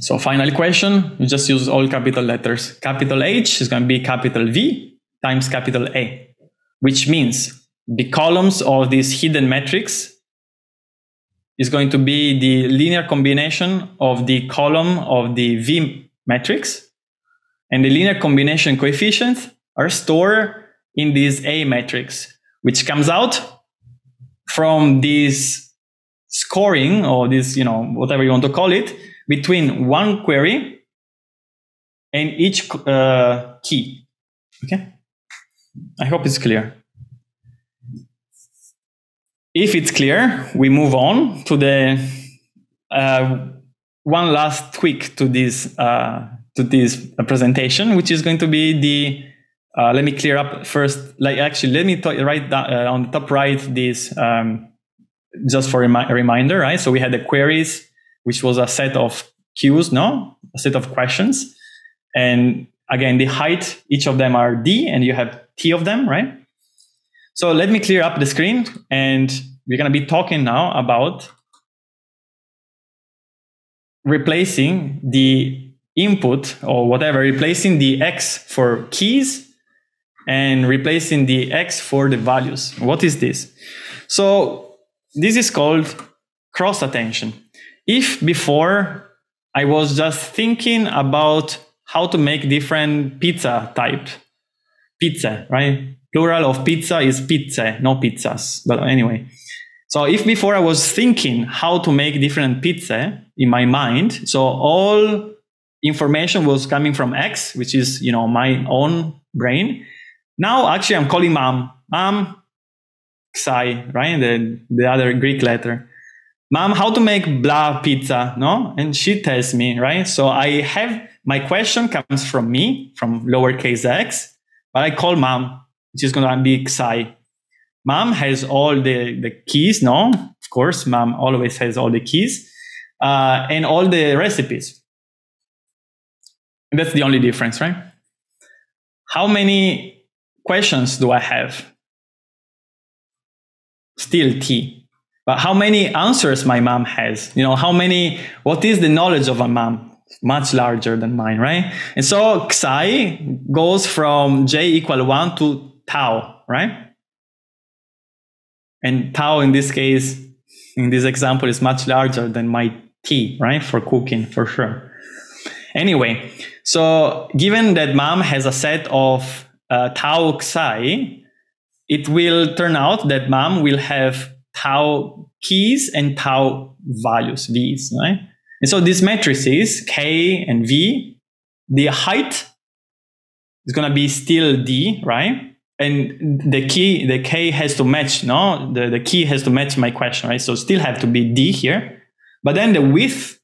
So final question, you just use all capital letters. Capital H is going to be capital V times capital A, which means the columns of this hidden matrix is going to be the linear combination of the column of the V matrix. And the linear combination coefficients are stored in this A matrix, which comes out from this scoring or this, you know, whatever you want to call it, between one query and each uh, key. Okay. I hope it's clear. If it's clear, we move on to the uh, one last tweak to this uh, to this presentation, which is going to be the. Uh, let me clear up first. Like actually, let me write down, uh, on the top right this um, just for a reminder, right? So we had the queries which was a set of cues, no, a set of questions. And again, the height, each of them are D and you have T of them, right? So let me clear up the screen and we're going to be talking now about replacing the input or whatever, replacing the x for keys and replacing the x for the values. What is this? So this is called cross attention. If before I was just thinking about how to make different pizza type, pizza, right? Plural of pizza is pizza, no pizzas. But anyway, so if before I was thinking how to make different pizza in my mind, so all information was coming from X, which is, you know, my own brain. Now actually I'm calling mom, mom, Xi, right? The, the other Greek letter. Mom, how to make blah pizza? No? And she tells me, right? So I have my question comes from me, from lowercase x, but I call mom, which is going to be Xi. Mom has all the, the keys, no? Of course, mom always has all the keys uh, and all the recipes. And that's the only difference, right? How many questions do I have? Still T. But how many answers my mom has? You know, how many, what is the knowledge of a mom? Much larger than mine, right? And so Xi goes from J equal one to tau, right? And tau in this case, in this example, is much larger than my T, right? For cooking, for sure. Anyway, so given that mom has a set of uh, tau Xi, it will turn out that mom will have tau keys and tau values, V's, right? And so these matrices, K and V, the height is going to be still D, right? And the key, the K has to match, no? The, the key has to match my question, right? So still have to be D here. But then the width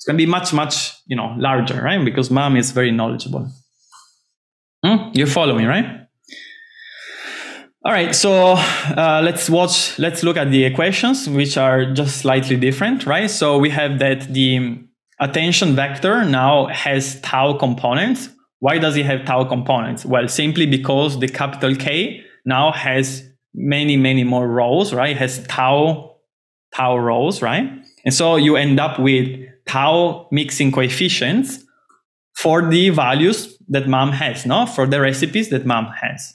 is going to be much, much, you know, larger, right? Because mom is very knowledgeable. Hmm? You follow me, right? All right, so uh, let's watch, let's look at the equations, which are just slightly different, right? So we have that the attention vector now has tau components. Why does it have tau components? Well, simply because the capital K now has many, many more rows, right? It has tau, tau rows, right? And so you end up with tau mixing coefficients for the values that mom has, no? For the recipes that mom has.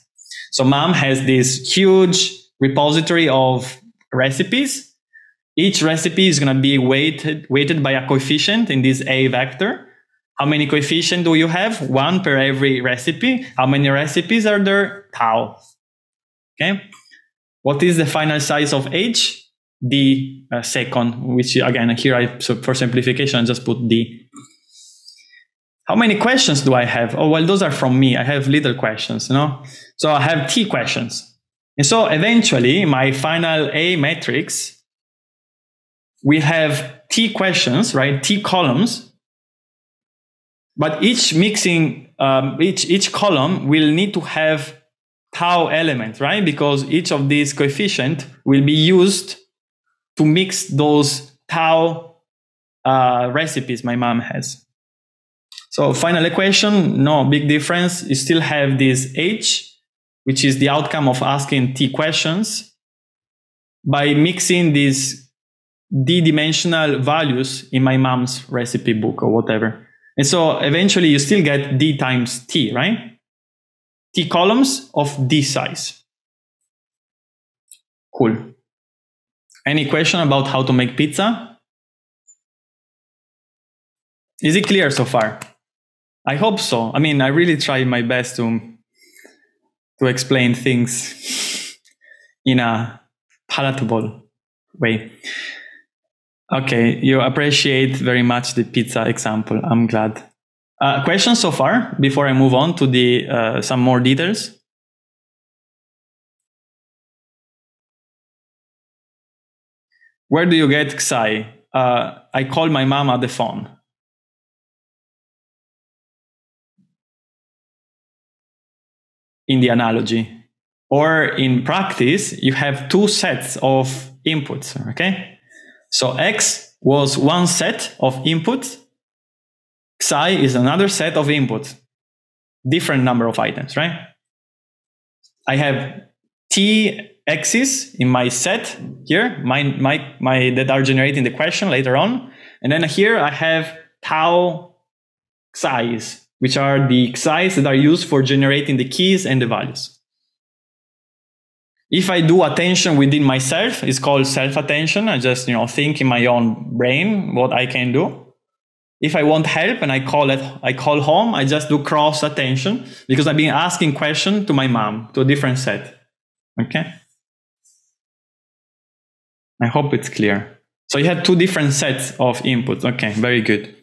So mom has this huge repository of recipes. Each recipe is going to be weighted, weighted by a coefficient in this A vector. How many coefficient do you have? One per every recipe. How many recipes are there? Tau. Okay. What is the final size of H? D uh, second, which again, here I, so for simplification, I just put D. How many questions do I have? Oh, well, those are from me. I have little questions, you know? So I have T questions. And so eventually my final A matrix will have T questions, right? T columns. But each mixing, um, each, each column will need to have tau element, right? Because each of these coefficient will be used to mix those tau uh, recipes my mom has. So final equation, no big difference. You still have this H which is the outcome of asking T questions, by mixing these d-dimensional values in my mom's recipe book or whatever. And so eventually you still get d times t, right? T columns of d size. Cool. Any question about how to make pizza? Is it clear so far? I hope so. I mean, I really try my best to to explain things in a palatable way. Okay, you appreciate very much the pizza example. I'm glad. Uh, questions so far before I move on to the uh, some more details? Where do you get Xi? Uh, I call my mom on the phone. in the analogy. Or in practice, you have two sets of inputs, okay? So X was one set of inputs. Xi is another set of inputs. Different number of items, right? I have T x's in my set here, my, my, my, that are generating the question later on. And then here I have tau xi's, which are the xi's that are used for generating the keys and the values. If I do attention within myself, it's called self-attention. I just, you know, think in my own brain what I can do. If I want help and I call it, I call home, I just do cross attention because I've been asking question to my mom, to a different set. Okay. I hope it's clear. So you had two different sets of inputs. Okay, very good.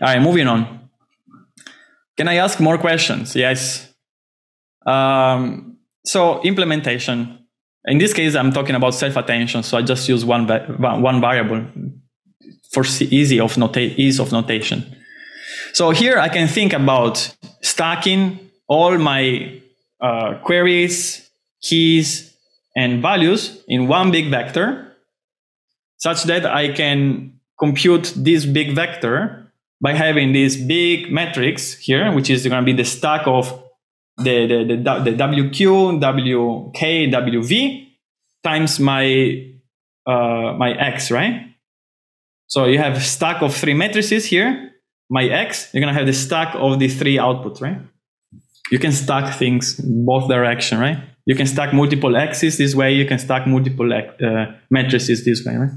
All right, moving on. Can I ask more questions? Yes. Um, so implementation. In this case, I'm talking about self-attention. So I just use one, one variable for easy of nota- ease of notation. So here I can think about stacking all my uh, queries, keys, and values in one big vector such that I can compute this big vector by having this big matrix here, which is going to be the stack of the, the, the, the WQ, WK, WV times my, uh, my X, right? So you have stack of three matrices here, my X, you're going to have the stack of the three outputs, right? You can stack things both direction, right? You can stack multiple X's this way, you can stack multiple uh, matrices this way, right?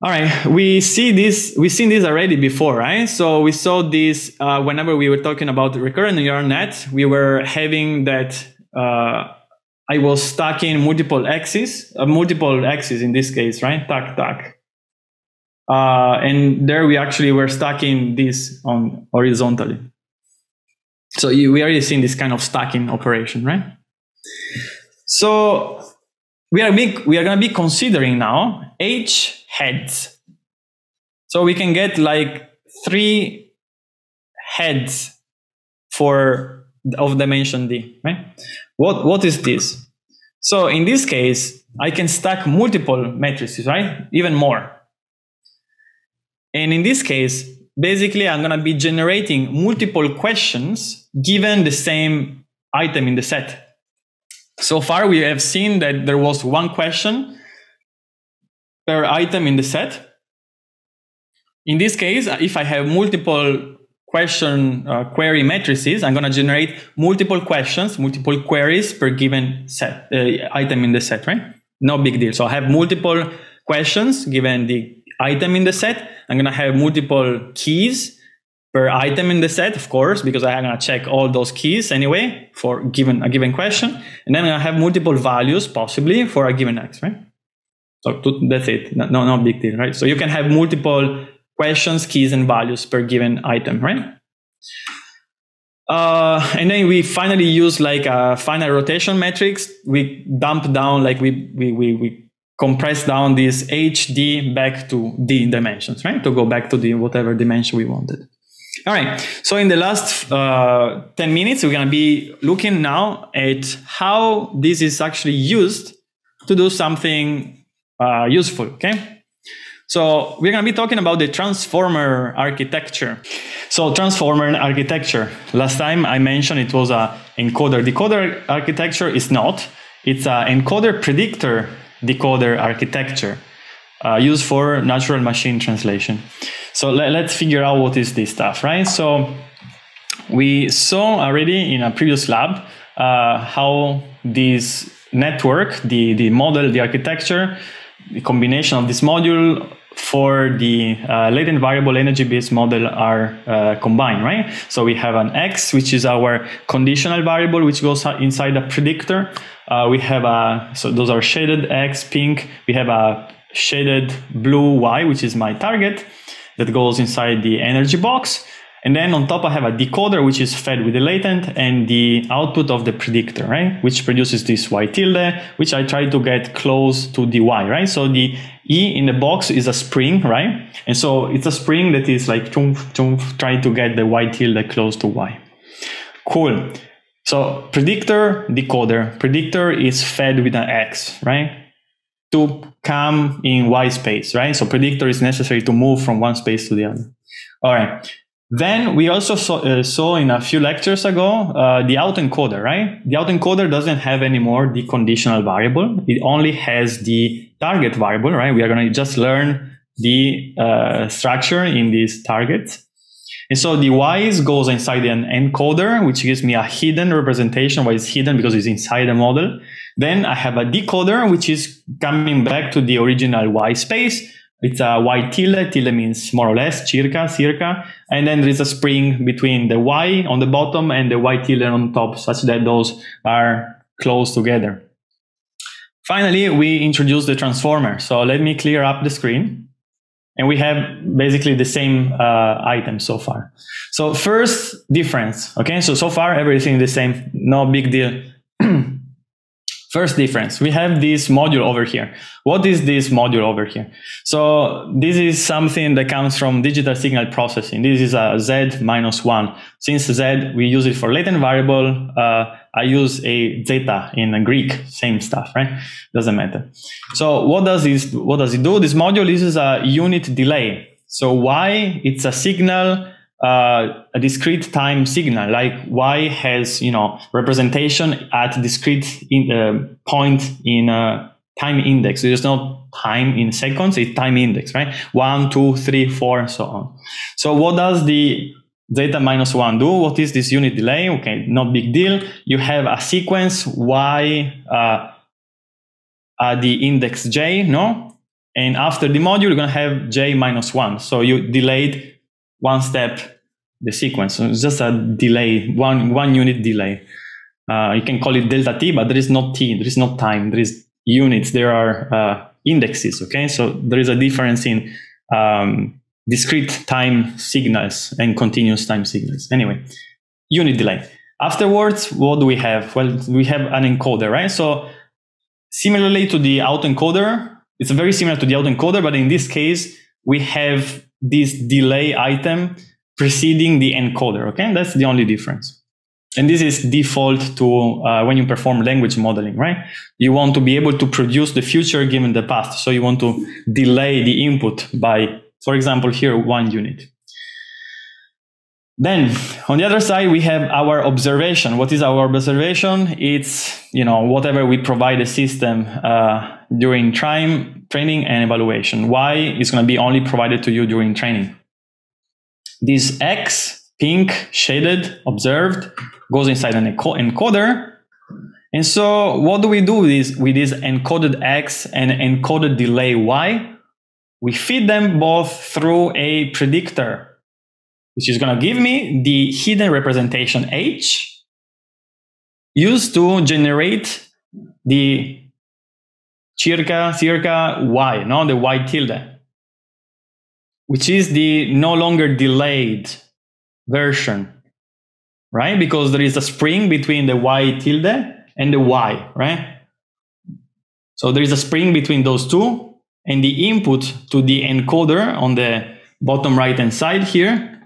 All right, we see this. We've seen this already before, right? So we saw this uh, whenever we were talking about recurrent neural net. We were having that uh, I was stacking multiple axes, uh, multiple axes in this case, right? Tack, tack. Uh, and there we actually were stacking this on horizontally. So you, we already seen this kind of stacking operation, right? So we are big, we are going to be considering now h heads. So we can get like three heads for of dimension d, right? What what is this? So in this case, I can stack multiple matrices, right? Even more. And in this case, basically I'm going to be generating multiple questions given the same item in the set. So far, we have seen that there was one question per item in the set. In this case, if I have multiple question uh, query matrices, I'm going to generate multiple questions, multiple queries per given set uh, item in the set, right? No big deal. So I have multiple questions given the item in the set. I'm going to have multiple keys per item in the set, of course, because I'm to check all those keys anyway for given a given question. And then I'm to have multiple values possibly for a given X, right? So that's it. No, no big deal, right? So you can have multiple questions, keys, and values per given item, right? Uh, and then we finally use like a final rotation matrix. We dump down, like we, we, we, we compress down this HD back to D dimensions, right? To go back to the whatever dimension we wanted. All right. So in the last uh, 10 minutes, we're going to be looking now at how this is actually used to do something uh, useful. Okay. So we're going to be talking about the transformer architecture. So transformer architecture. Last time I mentioned it was a encoder decoder architecture. It's not. It's a encoder predictor decoder architecture uh, used for natural machine translation. So let, us figure out what is this stuff, right? So we saw already in a previous lab uh, how this network, the, the model, the architecture, the combination of this module for the uh, latent variable energy based model are uh, combined, right? So we have an X, which is our conditional variable, which goes inside a predictor. Uh, we have a, so those are shaded X, pink. We have a shaded blue Y, which is my target that goes inside the energy box. And then on top, I have a decoder, which is fed with the latent and the output of the predictor, right? Which produces this Y tilde, which I try to get close to the Y, right? So the E in the box is a spring, right? And so it's a spring that is like chump, chump, trying to get the Y tilde close to Y. Cool. So predictor, decoder. Predictor is fed with an X, right? To come in Y space, right? So predictor is necessary to move from one space to the other. All right. Then we also saw, uh, saw in a few lectures ago uh, the autoencoder, right? The autoencoder doesn't have anymore the conditional variable. It only has the target variable, right? We are going to just learn the uh, structure in these targets. And so the Y's goes inside an encoder, which gives me a hidden representation. Why it's hidden? Because it's inside the model. Then I have a decoder, which is coming back to the original Y space. It's a Y tilde. Tilde means more or less, circa, circa. And then there is a spring between the Y on the bottom and the Y tilde on top, such that those are close together. Finally, we introduce the transformer. So let me clear up the screen. And we have basically the same uh, item so far. So first difference, okay? So, so far everything is the same, no big deal. First difference, we have this module over here. What is this module over here? So this is something that comes from digital signal processing. This is a Z minus one. Since Z, we use it for latent variable. Uh, I use a zeta in Greek, same stuff, right? Doesn't matter. So what does this, what does it do? This module uses a unit delay. So why it's a signal uh, a discrete time signal, like y has you know representation at discrete in, uh, point in a time index. There's no time in seconds; it's time index, right? One, two, three, four, and so on. So what does the zeta minus one do? What is this unit delay? Okay, not big deal. You have a sequence y uh, at the index j, no? And after the module, you're going to have j minus one. So you delayed one step the sequence. So it's just a delay, one, one unit delay. Uh, you can call it delta t, but there is no t, there is no time, there is units, there are uh, indexes, okay? So there is a difference in um, discrete time signals and continuous time signals. Anyway, unit delay. Afterwards, what do we have? Well, we have an encoder, right? So similarly to the autoencoder, it's very similar to the autoencoder, but in this case, we have this delay item preceding the encoder. Okay, that's the only difference. And this is default to uh, when you perform language modeling, right? You want to be able to produce the future given the past. So you want to delay the input by, for example, here, one unit. Then on the other side, we have our observation. What is our observation? It's, you know, whatever we provide the system uh, during time, training and evaluation. Y is going to be only provided to you during training. This X, pink, shaded, observed, goes inside an encoder. And so what do we do with this, with this encoded X and encoded delay Y? We feed them both through a predictor, which is going to give me the hidden representation H used to generate the circa, circa Y, no, the Y tilde which is the no longer delayed version, right? Because there is a spring between the y tilde and the y, right? So there is a spring between those two, and the input to the encoder on the bottom right hand side here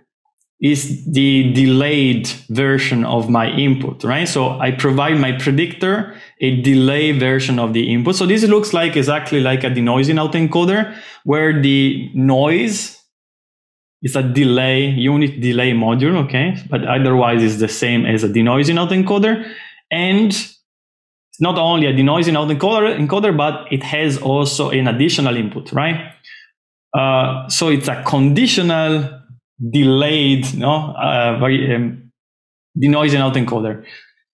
is the delayed version of my input, right? So I provide my predictor a delay version of the input. So this looks like exactly like a denoising autoencoder where the noise is a delay, unit delay module, okay? But otherwise it's the same as a denoising autoencoder. And it's not only a denoising autoencoder, encoder, but it has also an additional input, right? Uh, so it's a conditional delayed, no, uh, very um, denoising autoencoder.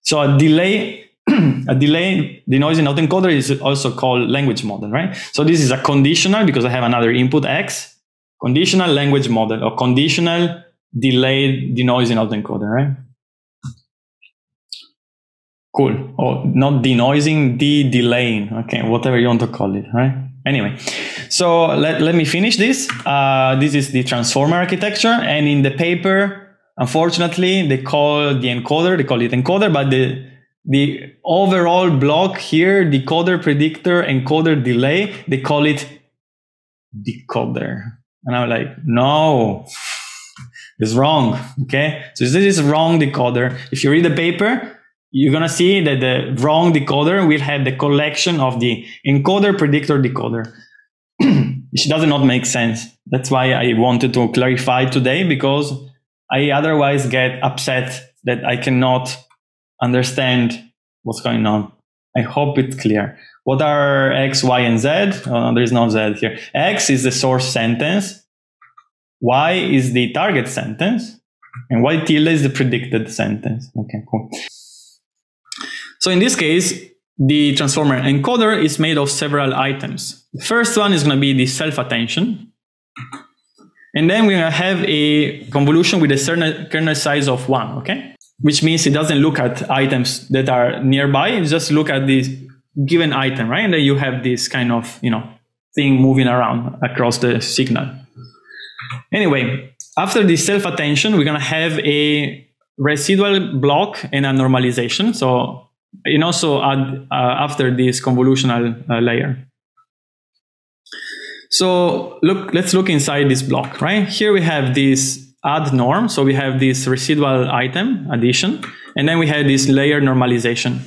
So a delay, a delay denoising autoencoder is also called language model, right? So this is a conditional because I have another input x, conditional language model or conditional delayed denoising autoencoder, right? Cool. Or not denoising, de-delaying. Okay, whatever you want to call it, right? Anyway, so let, let me finish this. Uh, this is the transformer architecture. And in the paper, unfortunately, they call the encoder, they call it encoder, but the, the overall block here, decoder, predictor, encoder, delay, they call it decoder. And I'm like, no, it's wrong. Okay. So this is wrong decoder. If you read the paper, you're going to see that the wrong decoder will have the collection of the encoder, predictor, decoder. Which does not make sense. That's why I wanted to clarify today because I otherwise get upset that I cannot understand what's going on. I hope it's clear. What are X, Y, and Z? Oh, no, there is no Z here. X is the source sentence. Y is the target sentence. And y tilde is the predicted sentence. Okay, cool. So in this case, the transformer encoder is made of several items. The first one is going to be the self-attention. And then we're going to have a convolution with a certain kernel size of one, okay? Which means it doesn't look at items that are nearby, it just look at this given item, right? And then you have this kind of, you know, thing moving around across the signal. Anyway, after the self-attention, we're going to have a residual block and a normalization. So and also add uh, after this convolutional uh, layer. So look, let's look inside this block, right? Here we have this add norm. So we have this residual item addition, and then we have this layer normalization.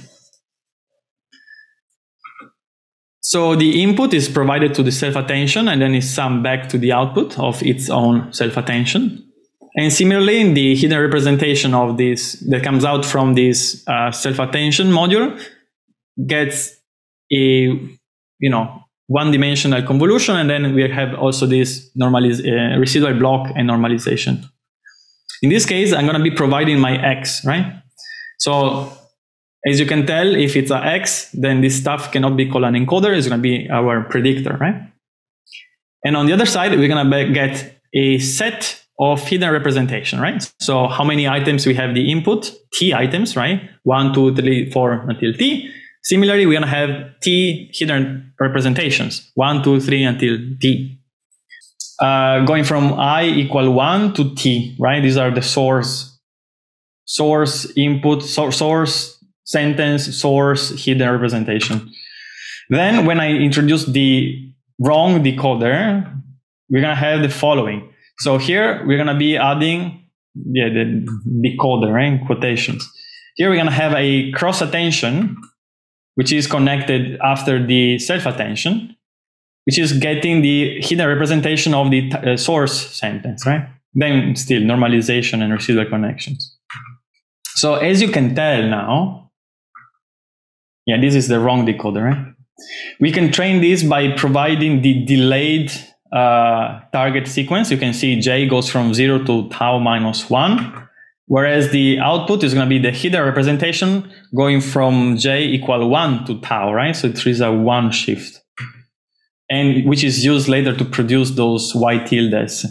So the input is provided to the self-attention and then is summed back to the output of its own self-attention. And similarly, in the hidden representation of this that comes out from this uh, self-attention module gets a, you know, one-dimensional convolution, and then we have also this normaliz uh, residual block and normalization. In this case, I'm going to be providing my x, right? So as you can tell, if it's a x, then this stuff cannot be called an encoder. It's going to be our predictor, right? And on the other side, we're going to get a set of hidden representation, right? So how many items we have the input, t items, right? One, two, three, four until t. Similarly, we're going to have t hidden representations, one, two, three until t. Uh, going from i equal one to t, right? These are the source, source input, so, source sentence, source hidden representation. Then when I introduce the wrong decoder, we're going to have the following. So here we're going to be adding yeah, the decoder right, in quotations. Here we're going to have a cross attention, which is connected after the self attention, which is getting the hidden representation of the uh, source sentence, right? Then still normalization and residual connections. So as you can tell now, yeah, this is the wrong decoder, right? We can train this by providing the delayed uh, target sequence, you can see j goes from 0 to tau minus 1, whereas the output is going to be the hidden representation going from j equal 1 to tau, right? So there is a 1 shift, and which is used later to produce those y tildes,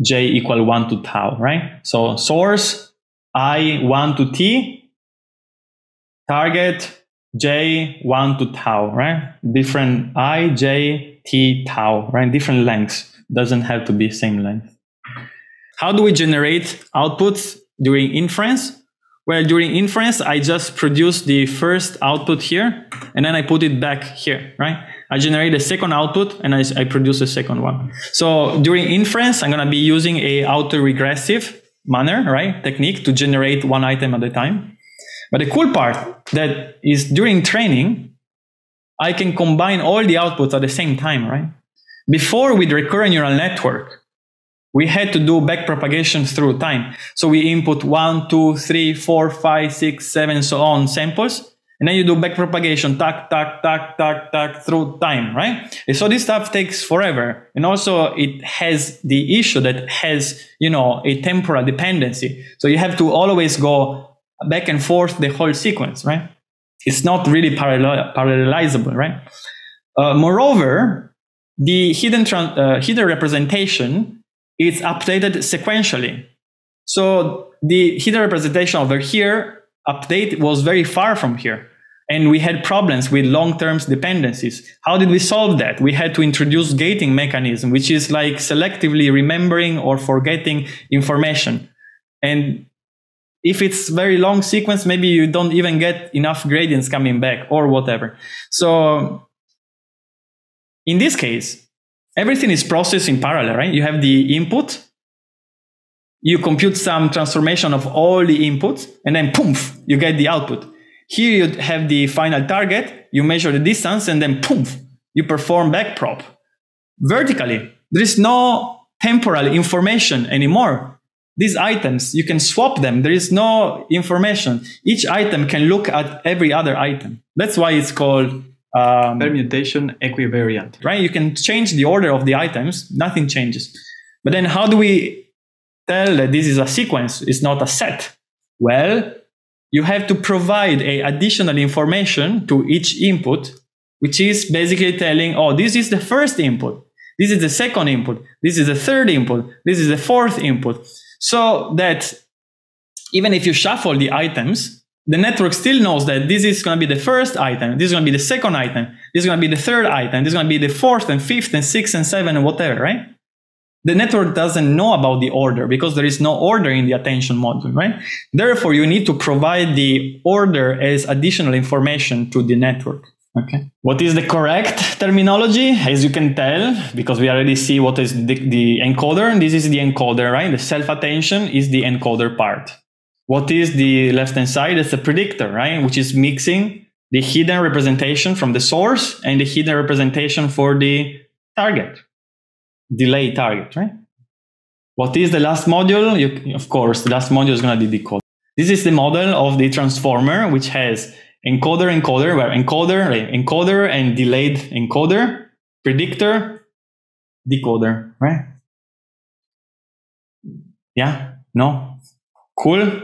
j equal 1 to tau, right? So source i 1 to t, target j 1 to tau, right? Different i, j, t tau, right? Different lengths. Doesn't have to be same length. How do we generate outputs during inference? Well, during inference, I just produce the first output here, and then I put it back here, right? I generate a second output, and I, I produce a second one. So during inference, I'm going to be using a autoregressive manner, right, technique to generate one item at a time. But the cool part that is during training, I can combine all the outputs at the same time, right? Before with recurrent neural network, we had to do backpropagation through time. So we input one, two, three, four, five, six, seven, so on samples. And then you do backpropagation, tack, tack, tack, tack, tack, through time, right? And so this stuff takes forever. And also it has the issue that has, you know, a temporal dependency. So you have to always go back and forth the whole sequence, right? It's not really parallel, parallelizable, right? Uh, moreover, the hidden, uh, hidden representation is updated sequentially. So the hidden representation over here update was very far from here. And we had problems with long-term dependencies. How did we solve that? We had to introduce gating mechanism, which is like selectively remembering or forgetting information. And if it's very long sequence, maybe you don't even get enough gradients coming back or whatever. So in this case, everything is processed in parallel, right? You have the input, you compute some transformation of all the inputs, and then poof, you get the output. Here you have the final target, you measure the distance, and then poof, you perform backprop. Vertically, there is no temporal information anymore these items, you can swap them. There is no information. Each item can look at every other item. That's why it's called um, permutation equivariant. Right? You can change the order of the items. Nothing changes. But then how do we tell that this is a sequence, it's not a set? Well, you have to provide a additional information to each input, which is basically telling, oh, this is the first input. This is the second input. This is the third input. This is the fourth input. So that even if you shuffle the items, the network still knows that this is going to be the first item, this is going to be the second item, this is going to be the third item, this is going to be the fourth and fifth and sixth and seventh and whatever, right? The network doesn't know about the order because there is no order in the attention module, right? Therefore, you need to provide the order as additional information to the network. Okay. What is the correct terminology? As you can tell, because we already see what is the, the encoder, this is the encoder, right? The self-attention is the encoder part. What is the left-hand side? It's the predictor, right? Which is mixing the hidden representation from the source and the hidden representation for the target, delay target, right? What is the last module? You, of course, the last module is going to be decoder. This is the model of the transformer, which has encoder, encoder, where encoder, right? encoder and delayed encoder, predictor, decoder, right? Yeah? No? Cool?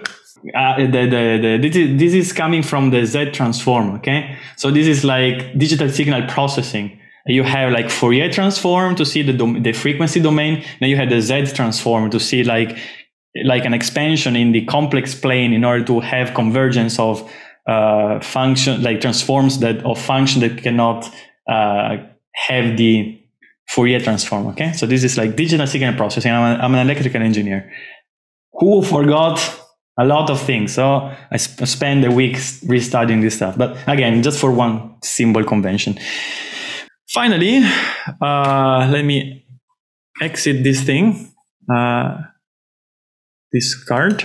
Uh, the, the, the, this, is, this is coming from the Z transform, okay? So this is like digital signal processing. You have like Fourier transform to see the, the frequency domain. Then you have the Z transform to see like, like an expansion in the complex plane in order to have convergence of uh, function, like transforms that of function that cannot uh, have the Fourier transform. Okay, so this is like digital signal processing. I'm, a, I'm an electrical engineer who forgot a lot of things. So I sp- spend a week restudying this stuff. But again, just for one symbol convention. Finally, uh, let me exit this thing, uh, this card.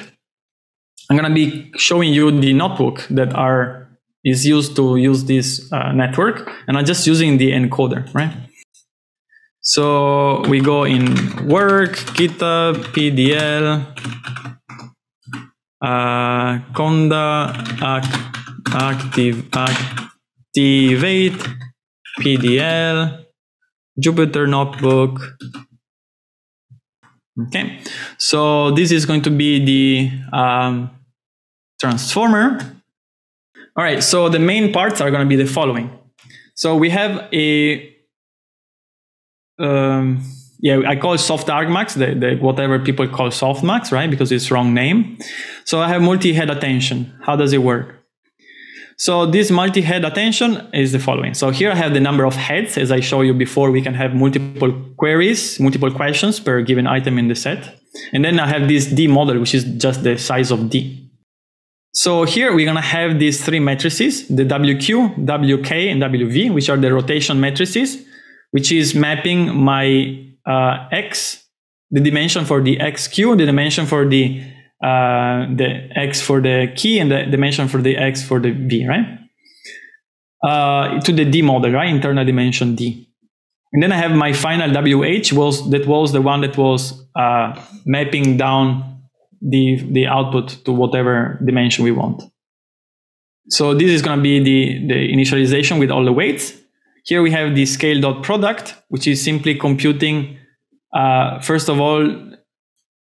I'm going to be showing you the notebook that are is used to use this uh, network, and I'm just using the encoder, right? So we go in work, GitHub, PDL, uh, Conda, act, active, activate, PDL, Jupyter Notebook. Okay, so this is going to be the um, transformer. All right, so the main parts are going to be the following. So we have a um, yeah, I call it soft argmax, the, the, whatever people call softmax, right? Because it's wrong name. So I have multi-head attention. How does it work? So this multi-head attention is the following. So here I have the number of heads. As I showed you before, we can have multiple queries, multiple questions per given item in the set. And then I have this D model, which is just the size of D. So here we're going to have these three matrices, the WQ, WK, and WV, which are the rotation matrices which is mapping my uh, x, the dimension for the xq, the dimension for the uh, the x for the key, and the dimension for the x for the v, right? Uh, to the d model, right? Internal dimension d. And then I have my final WH was that was the one that was uh, mapping down the the output to whatever dimension we want. So this is going to be the the initialization with all the weights. Here we have the scale dot product, which is simply computing, uh, first of all,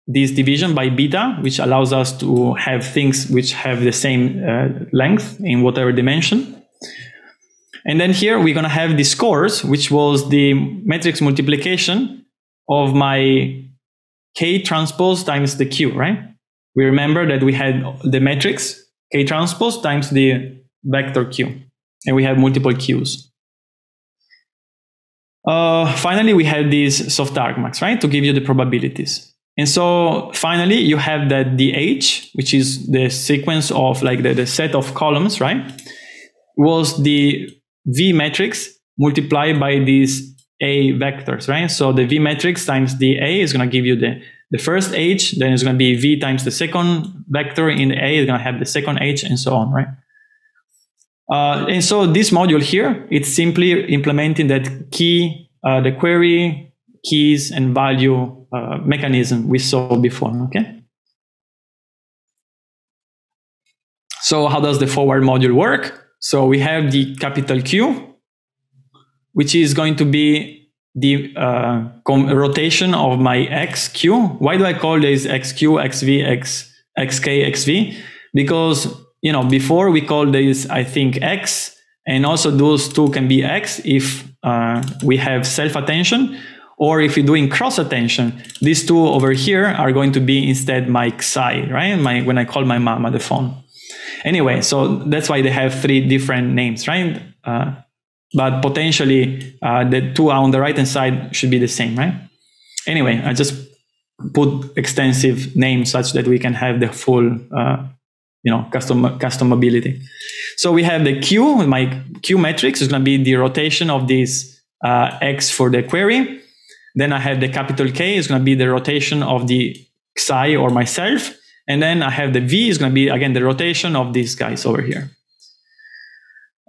this division by beta, which allows us to have things which have the same uh, length in whatever dimension. And then here we're going to have the scores, which was the matrix multiplication of my K transpose times the Q, right? We remember that we had the matrix K transpose times the vector Q, and we have multiple Qs. Uh, finally, we have these soft argmax, right, to give you the probabilities. And so finally, you have that DH, which is the sequence of like the, the set of columns, right, was the V matrix multiplied by these A vectors, right? So the V matrix times the A is going to give you the, the first H, then it's going to be V times the second vector in the A is going to have the second H and so on, right? Uh, and so this module here, it's simply implementing that key, uh, the query, keys, and value uh, mechanism we saw before, okay? So how does the forward module work? So we have the capital Q, which is going to be the uh, rotation of my xq. Why do I call this xq, xv, x, xk, xv? Because you know before we call this I think x, and also those two can be x if uh, we have self attention, or if you're doing cross attention, these two over here are going to be instead my xi, right? My when I call my mom at the phone. Anyway, so that's why they have three different names, right? Uh, but potentially uh, the two on the right hand side should be the same, right? Anyway, I just put extensive names such that we can have the full, uh, you know, custom customability. So we have the Q. My Q matrix is going to be the rotation of this uh, X for the query. Then I have the capital K is going to be the rotation of the Xi or myself. And then I have the V is going to be again the rotation of these guys over here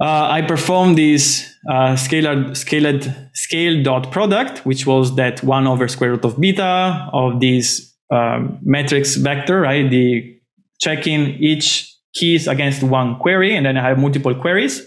uh, I performed this uh, scaled, scaled, scale dot product, which was that one over square root of beta of this um, matrix vector, right? The checking each keys against one query, and then I have multiple queries.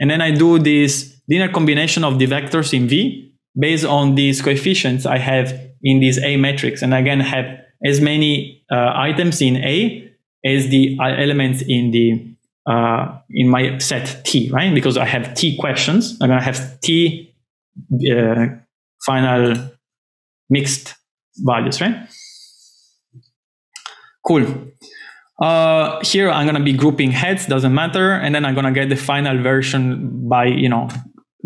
And then I do this linear combination of the vectors in V based on these coefficients I have in this A matrix. And again, have as many uh, items in A as the uh, elements in the uh, in my set T, right? Because I have T questions. I'm going to have T uh, final mixed values, right? Cool. Uh, here I'm going to be grouping heads, doesn't matter. And then I'm going to get the final version by, you know,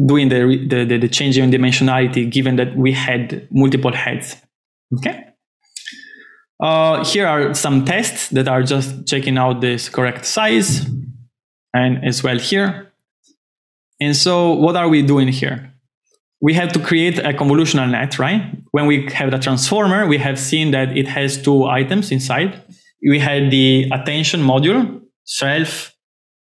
doing the, the, the, the change in dimensionality given that we had multiple heads. Okay. Uh, here are some tests that are just checking out this correct size and as well here. And so what are we doing here? We have to create a convolutional net, right? When we have the transformer, we have seen that it has two items inside. We had the attention module, self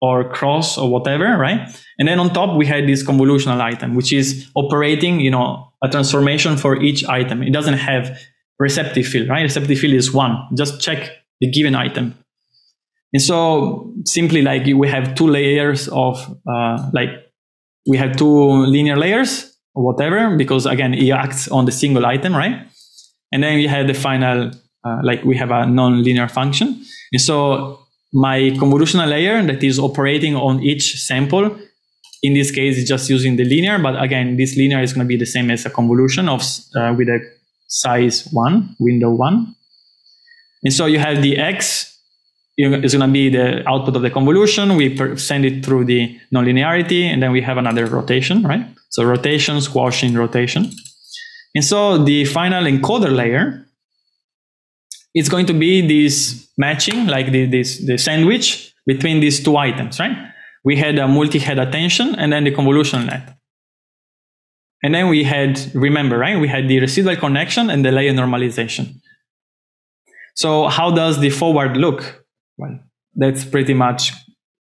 or cross or whatever, right? And then on top, we had this convolutional item, which is operating, you know, a transformation for each item. It doesn't have receptive field, right? Receptive field is one. Just check the given item. And so simply like we have two layers of uh, like we have two linear layers or whatever, because again, it acts on the single item, right? And then we have the final, uh, like we have a non-linear function. And so my convolutional layer that is operating on each sample, in this case, is just using the linear, but again, this linear is going to be the same as a convolution of uh, with a size one, window one. And so you have the x is going to be the output of the convolution. We send it through the nonlinearity, and then we have another rotation, right? So rotation, squashing, rotation. And so the final encoder layer is going to be this matching, like the, this, the sandwich between these two items, right? We had a multi-head attention and then the convolution net. And then we had, remember, right? We had the residual connection and the layer normalization. So how does the forward look? Well, that's pretty much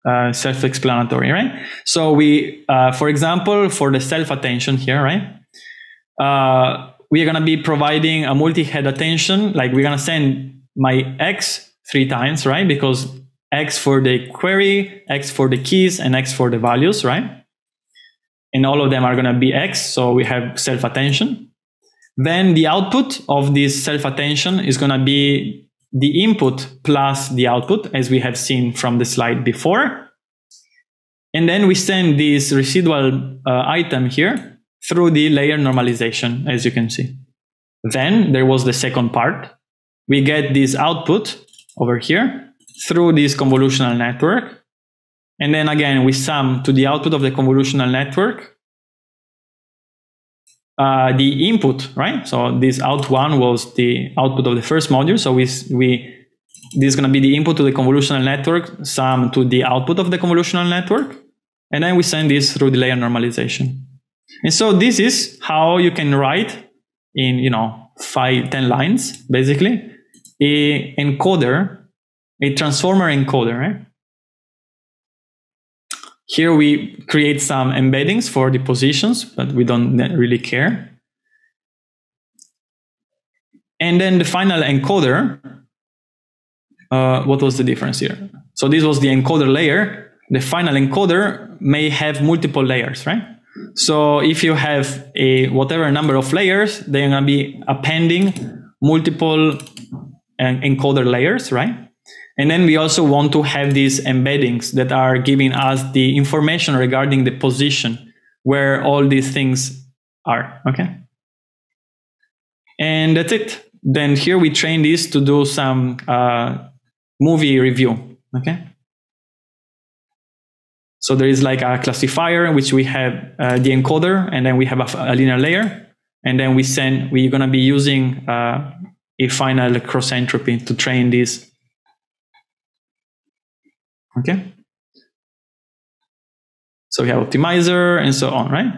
uh, self-explanatory, right? So we, uh, for example, for the self-attention here, right? Uh, we are going to be providing a multi-head attention. Like we're going to send my X three times, right? Because X for the query, X for the keys, and X for the values, right? And all of them are going to be X. So we have self-attention. Then the output of this self-attention is going to be the input plus the output, as we have seen from the slide before. And then we send this residual uh, item here through the layer normalization, as you can see. Then there was the second part. We get this output over here through this convolutional network. And then again, we sum to the output of the convolutional network uh, the input, right? So this out one was the output of the first module. So we, we this is going to be the input to the convolutional network, sum to the output of the convolutional network. And then we send this through the layer normalization. And so this is how you can write in, you know, five, 10 lines, basically, a encoder, a transformer encoder, right? Here we create some embeddings for the positions, but we don't really care. And then the final encoder, uh, what was the difference here? So this was the encoder layer. The final encoder may have multiple layers, right? So if you have a whatever number of layers, they're going to be appending multiple encoder layers, right? And then we also want to have these embeddings that are giving us the information regarding the position where all these things are, okay? And that's it. Then here we train this to do some uh, movie review, okay? So there is like a classifier in which we have uh, the encoder, and then we have a, a, linear layer, and then we send. We're gonna be using uh, a final cross entropy to train this. Okay. So we have optimizer and so on, right?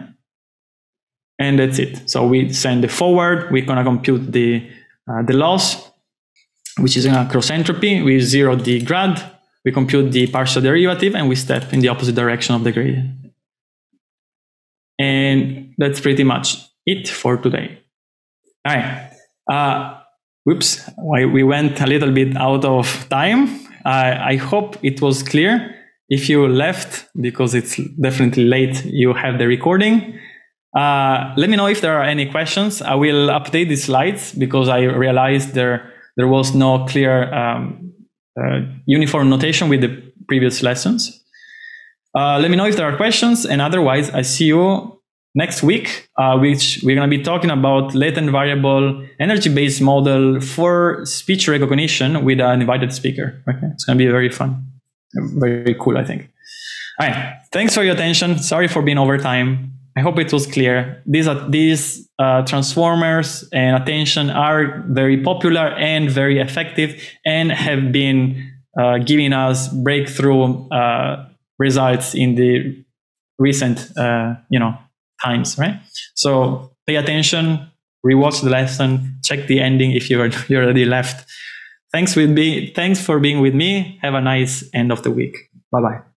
And that's it. So we send the forward. We're gonna compute the uh, the loss, which is a cross entropy. We zero the grad we compute the partial derivative and we step in the opposite direction of the gradient. And that's pretty much it for today. All right. Uh, whoops, we went a little bit out of time. I, I hope it was clear. If you left, because it's definitely late, you have the recording. Uh, let me know if there are any questions. I will update the slides because I realized there there was no clear um, uh, uniform notation with the previous lessons. Uh, let me know if there are questions, and otherwise, I see you next week, uh, which we're going to be talking about latent variable energy-based model for speech recognition with an invited speaker. Okay, it's going to be very fun, very cool, I think. All right, thanks for your attention. Sorry for being over time. I hope it was clear. These are these uh, transformers and attention are very popular and very effective, and have been uh, giving us breakthrough uh, results in the recent, uh, you know, times. Right. So pay attention, rewatch the lesson, check the ending if you're you already left. Thanks with me. Thanks for being with me. Have a nice end of the week. Bye bye.